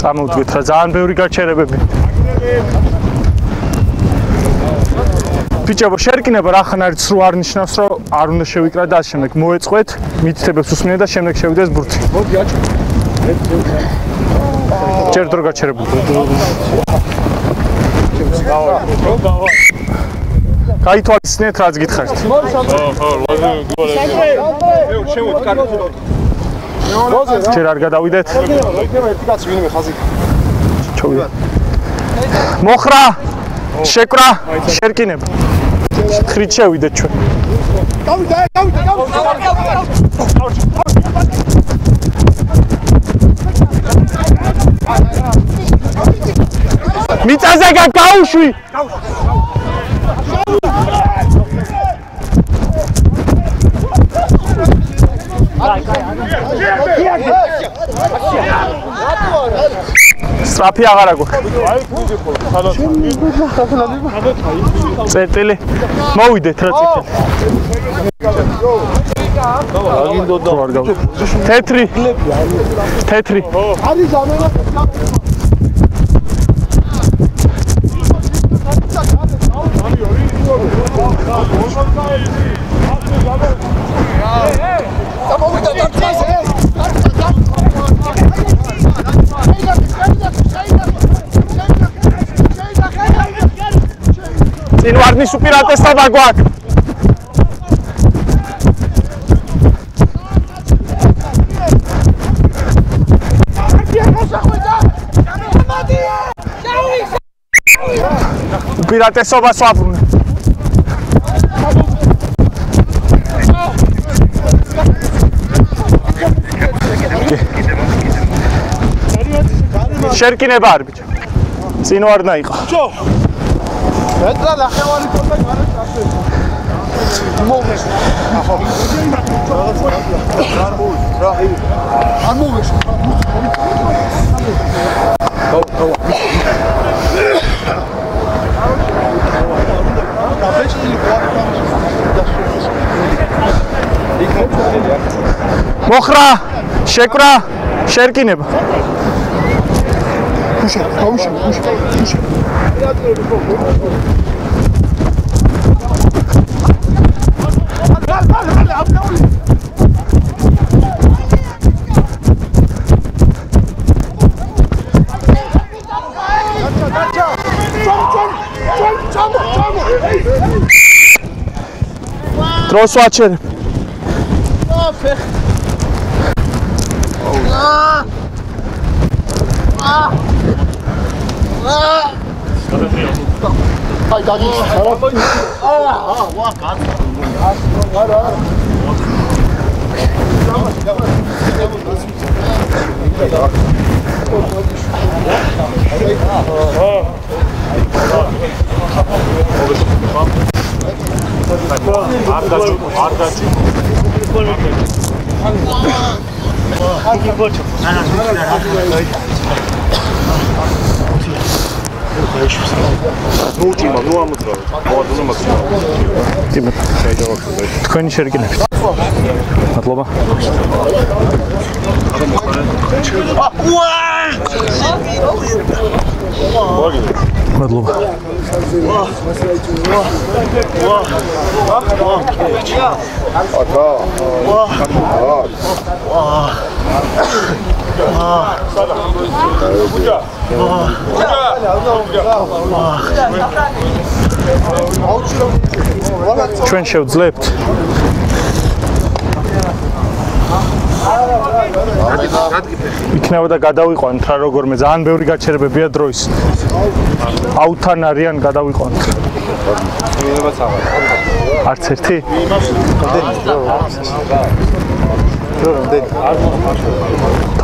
წამოვდგეთ რა ძალიან ბევრი გაჩერებები ბიჭებო შერკინება რახან არის სრულ არ ნიშნავს რომ არ უნდა შევიკრა და ამ შემდეგ მოეწყვეთ მითითებებს უსმენთ და შემდეგ შევიდეს ბურთი მოდი აჭო. ჯერ დრო გაჩერებული გაითვალისწინეთ რაც გითხარით. ჯერ არ გადავიდეთ. იქნება ერთი კაცი ვინმე ხაზი. ჩოვიდა. მოხრა შეკრა შერკინება. ხრით შევიდეთ ჩვენ. დავიდა, დავიდა, დავიდა. მიწაზე გაგაუშვი. სტრაფი აღარ აქვს. წერტილი. მოვიდეთ რა წერტილი. თეთრი. თეთრი. არის ამენა. გამოვიდა დარტყაზე. წინ ვარნის უპირატესობა გვაქვს. უპირატესობას ვაბრუნე. შერკინება არ ბიჭო. წინ ვარნა იყო. მეტრა ნახევარი თორდა გარე წასვე. მოვეს. ახო. რა არ მოვეს. მოხრა შეკრა შერკინება puxa, puxa, puxa, puxa. Throw swatch in. 아! 아, 나도 잘할 뻔 아, 와, 가. 아, 가라. 아까지 아까지 한번 한번 한번 ქუშა, გაუშა, ქუშა, ქუშა. დროს ვაჩერებ აი დაგი. თქვენი შერკინებით მადლობა მადლობა ჩვენ შევძლებთ. იქნება და გადავიყვანთ რა როგორმე ძალიან ბევრი გაჩერებებია დროის. აუთან არიან გადავიყვანთ არც ერთი? თოთხმეტ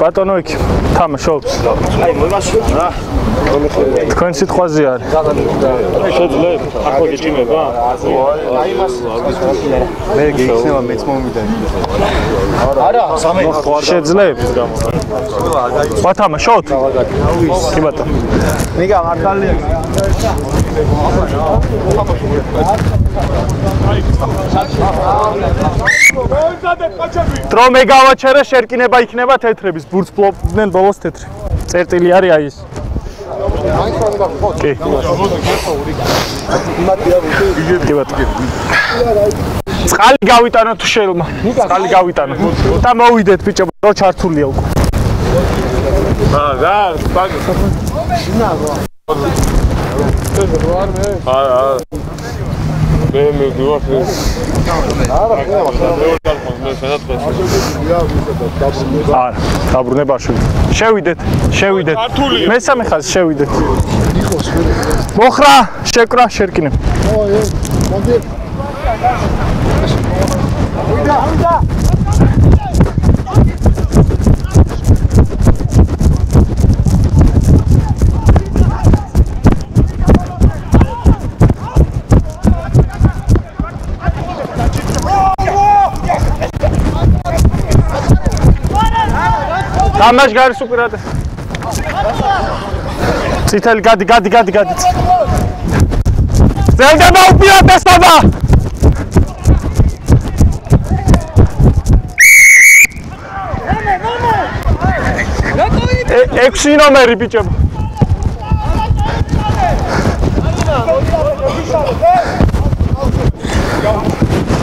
ბატონო იქ თამაშობთ აი მომასვით რა თქვენ სიტყვაზე არის შეძლებ ახლა გეჭიმება მე გეიქნება მეც მომიდან შეძლებ. ვათამაშოთ კი ბატონო ნიგა მართალია დრო მე გავაჩერე შერკინება იქნება თეთრების. ბურთს ფლოპდნენ ბოლოს თეთრი. წერტილი არის აი ეს. კი. კი ბატონო წყალი გავიტანო თუ შელმა? წყალი გავიტანო. და მოვიდეთ ბიჭო რო ჩართულია უკვე. აა რა ბაგ არა არა მე მე დუარ არა მე სადაც არა დაბრუნება შვილი შევიდეთ შევიდეთ მესამე ხაზი შევიდეთ მოხრა შეკრა შერკინებ დამაშ გარის უპირატე ციტელი გადი გადი გადი გადი ზელდება უპირატესობა ე- ექვსი ნომერი ბიჭებო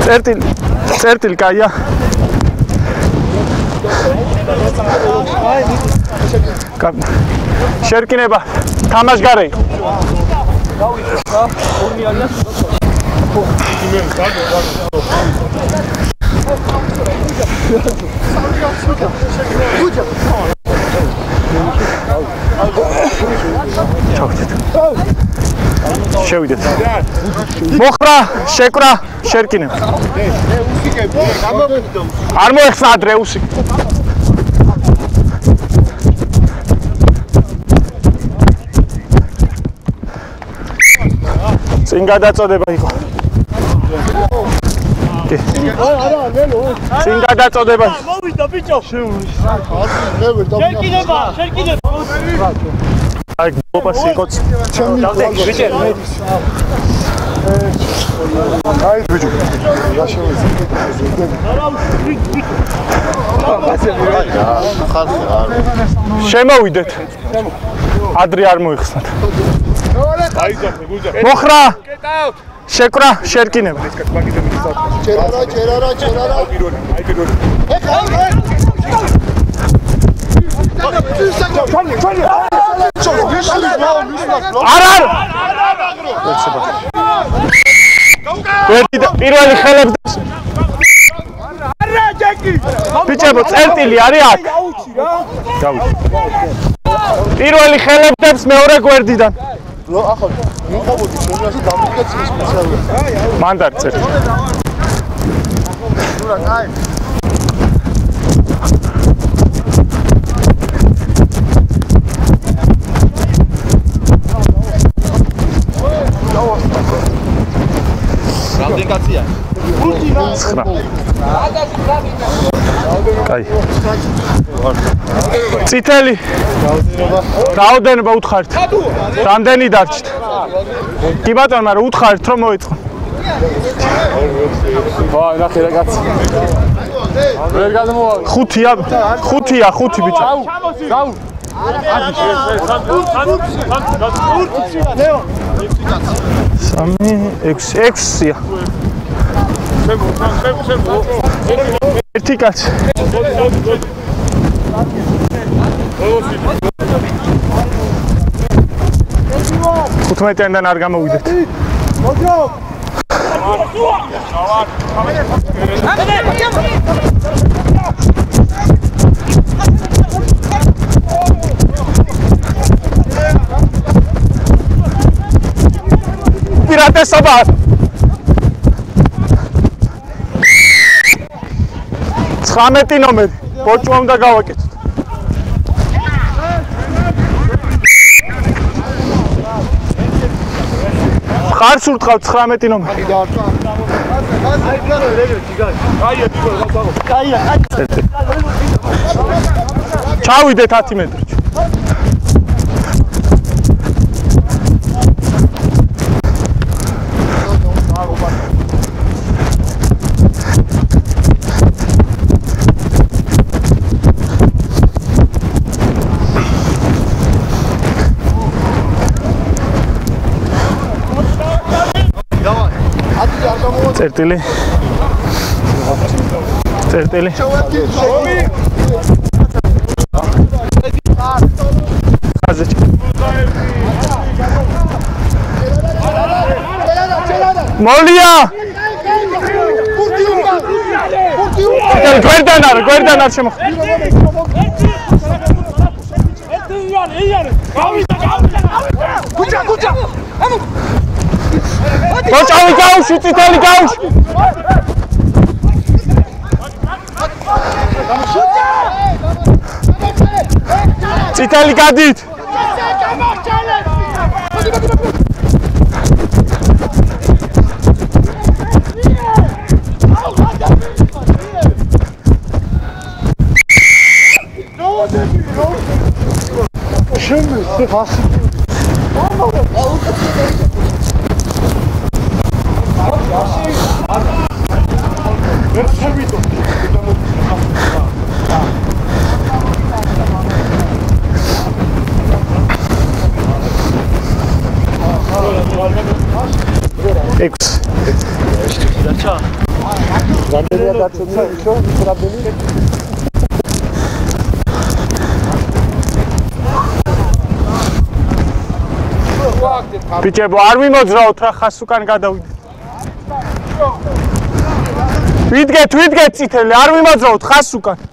წერტილი წერტილი კაია შერკინება თამაშგარე. იყო შევიდეთ. მოხრა შეკრა შერკინება. არ მოეხსნა ადრე უსი წინ გადაწოდება იყო. კი. წინ გადაწოდება. მოვიდა ბიჭო. შერკინება შერკინება. აი გოპას იყო აი ბიჭო. რა შემიძლია შემოვიდეთ. ადრე არ მოიხსნათ მოხრა. შეკრა შერკინება. ჩერარა ჩერარა ჩერარა აი პირველი ეხლა არ არ პირველი ხელებს არა ჯეკი! ბიჭებო წერტილი არის აქ. გავუჩი პირველი ხელებს მეორე გვერდიდან ნუ ახლა მიყავოდი შემდგომში დამდგეთ სპეციალურად მან დარწერ ნუ რა კაი ცხრა კაი. წითელი. რაოდენობა უთხარით რამდენი დარჩით? კი ბატონო მაგრამ უთხარით რომ მოიწყო. ვაი ნახე რა კაცი ვერ გადმოვა. ხუთია ხუთია ხუთი ბიჭო. გაუ სამი ექვსი ექვსია ერთი კაცი. ხუთმეტიანიდან არ გამოვიდეთ. პირატესობა 19 ნომერი. ბოჭმა უნდა გავაკეთოთ. ხარს ურთხავ 19 ნომერი. ჩავიდეთ 10 მეტრში. წერტილი წერტილი ხაზე მოლია გვერდან არ გვერდან არ შემო კუჭა კუჭა ამო ბოჭავი გაუშვი წითელი გაუშვი წითელი გადით ექვს ბიჭებო არ მიმოძრაოთ რა ხას უკან გადავიდეთ. ვიდგეთ ვიდგეთ წითელი არ მიმოძრაოთ ხას უკან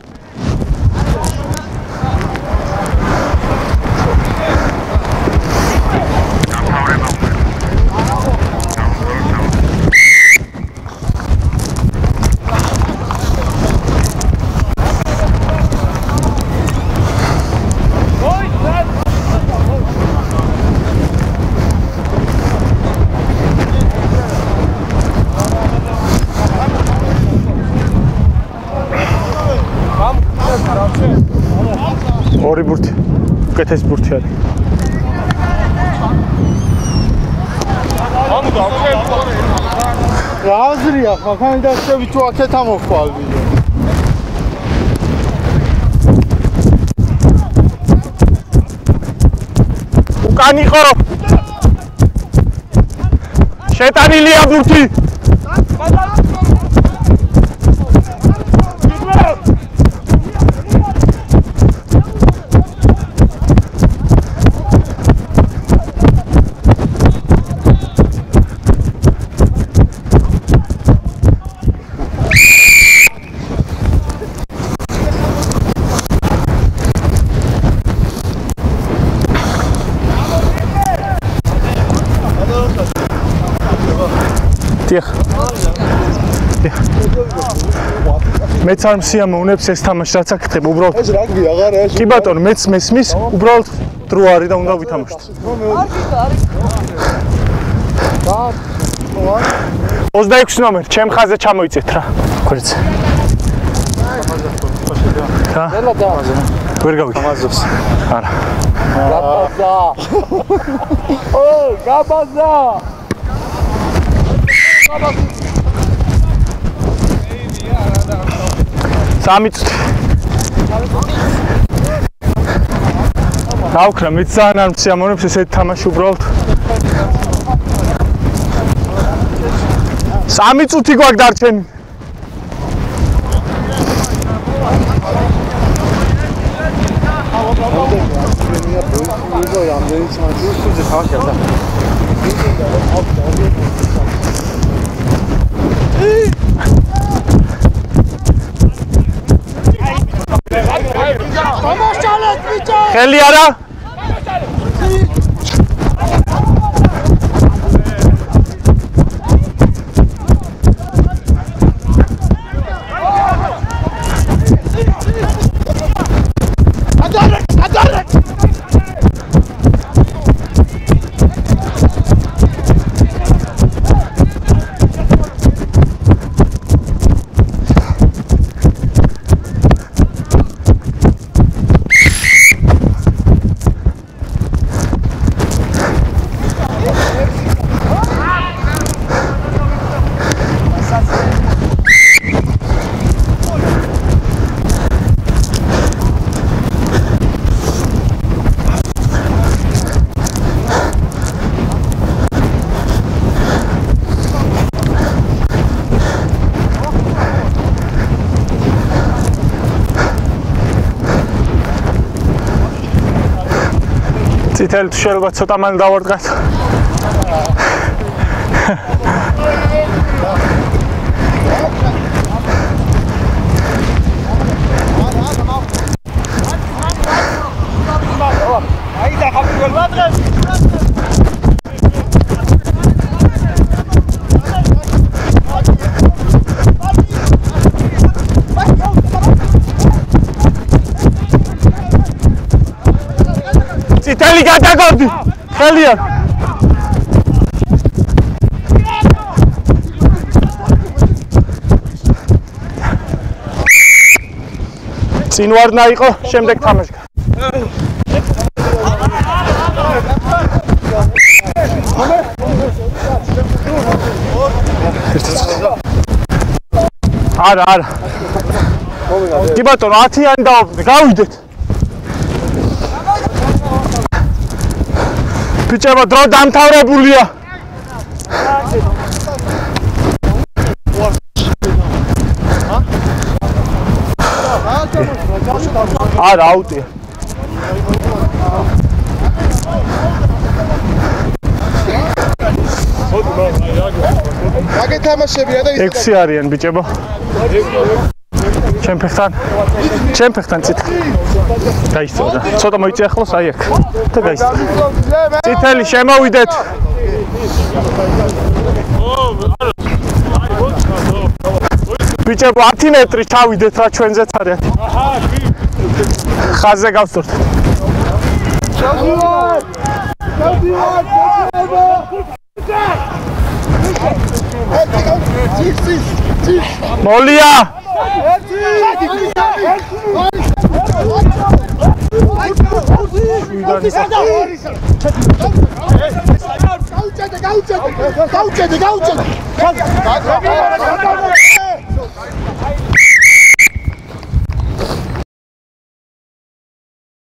უკეთესი ბურთი არის. რა აზრია ხა კანდიდატები თუ აქეთ ამოხვალდი. უკან იყო შეტანილია ბურთი მეც არ მსიამოვნებს ეს თამაში რაც აქ ხდება უბრალოდ. ეს რაგბი აღარა ეს კი ბატონო მეც მესმის უბრალოდ დრო არის და უნდა ვითამაშოთ. 26 ნომერი ჩემ ხაზე ჩამოიწეთ რა. გვერდზე რა? ვერ გავიქ ამაზოს არა. გაბაზა ო გაბაზა სამი წუთი გავქრა მეც ძალიან არ მსიამოვნებს ესეთი თამაში უბრალოდ სამი წუთი გვაქვს დარჩენი რამდენი खेल लिया रहा წითელი თუ შეიძლება ცოტა მან დავარდგათ გადაგორდი ხელიან წინ ვარდნა იყო შემდეგ თამაში არა არა. კი ბატონო 10-იანი დავაბნე გავიდეთ ბიჭებო დრო დამთავრებულია. არა აუტია აგე თამაშებია და ის 6 არიან ბიჭებო ჩემ ფეხთან ჩემ ფეხთან ცით გაიწოდა ცოტა მოიწია ხოლოს აი აქ. და გაიწოდა წითელი შემოვიდეთ! ბიჭებო 10 მეტრი ჩავიდეთ რა ჩვენზეც არის ხაზზე გავსურთ მოლია გაუჭედე, გაუჭედე, გაუჭედე, გაუჭედე.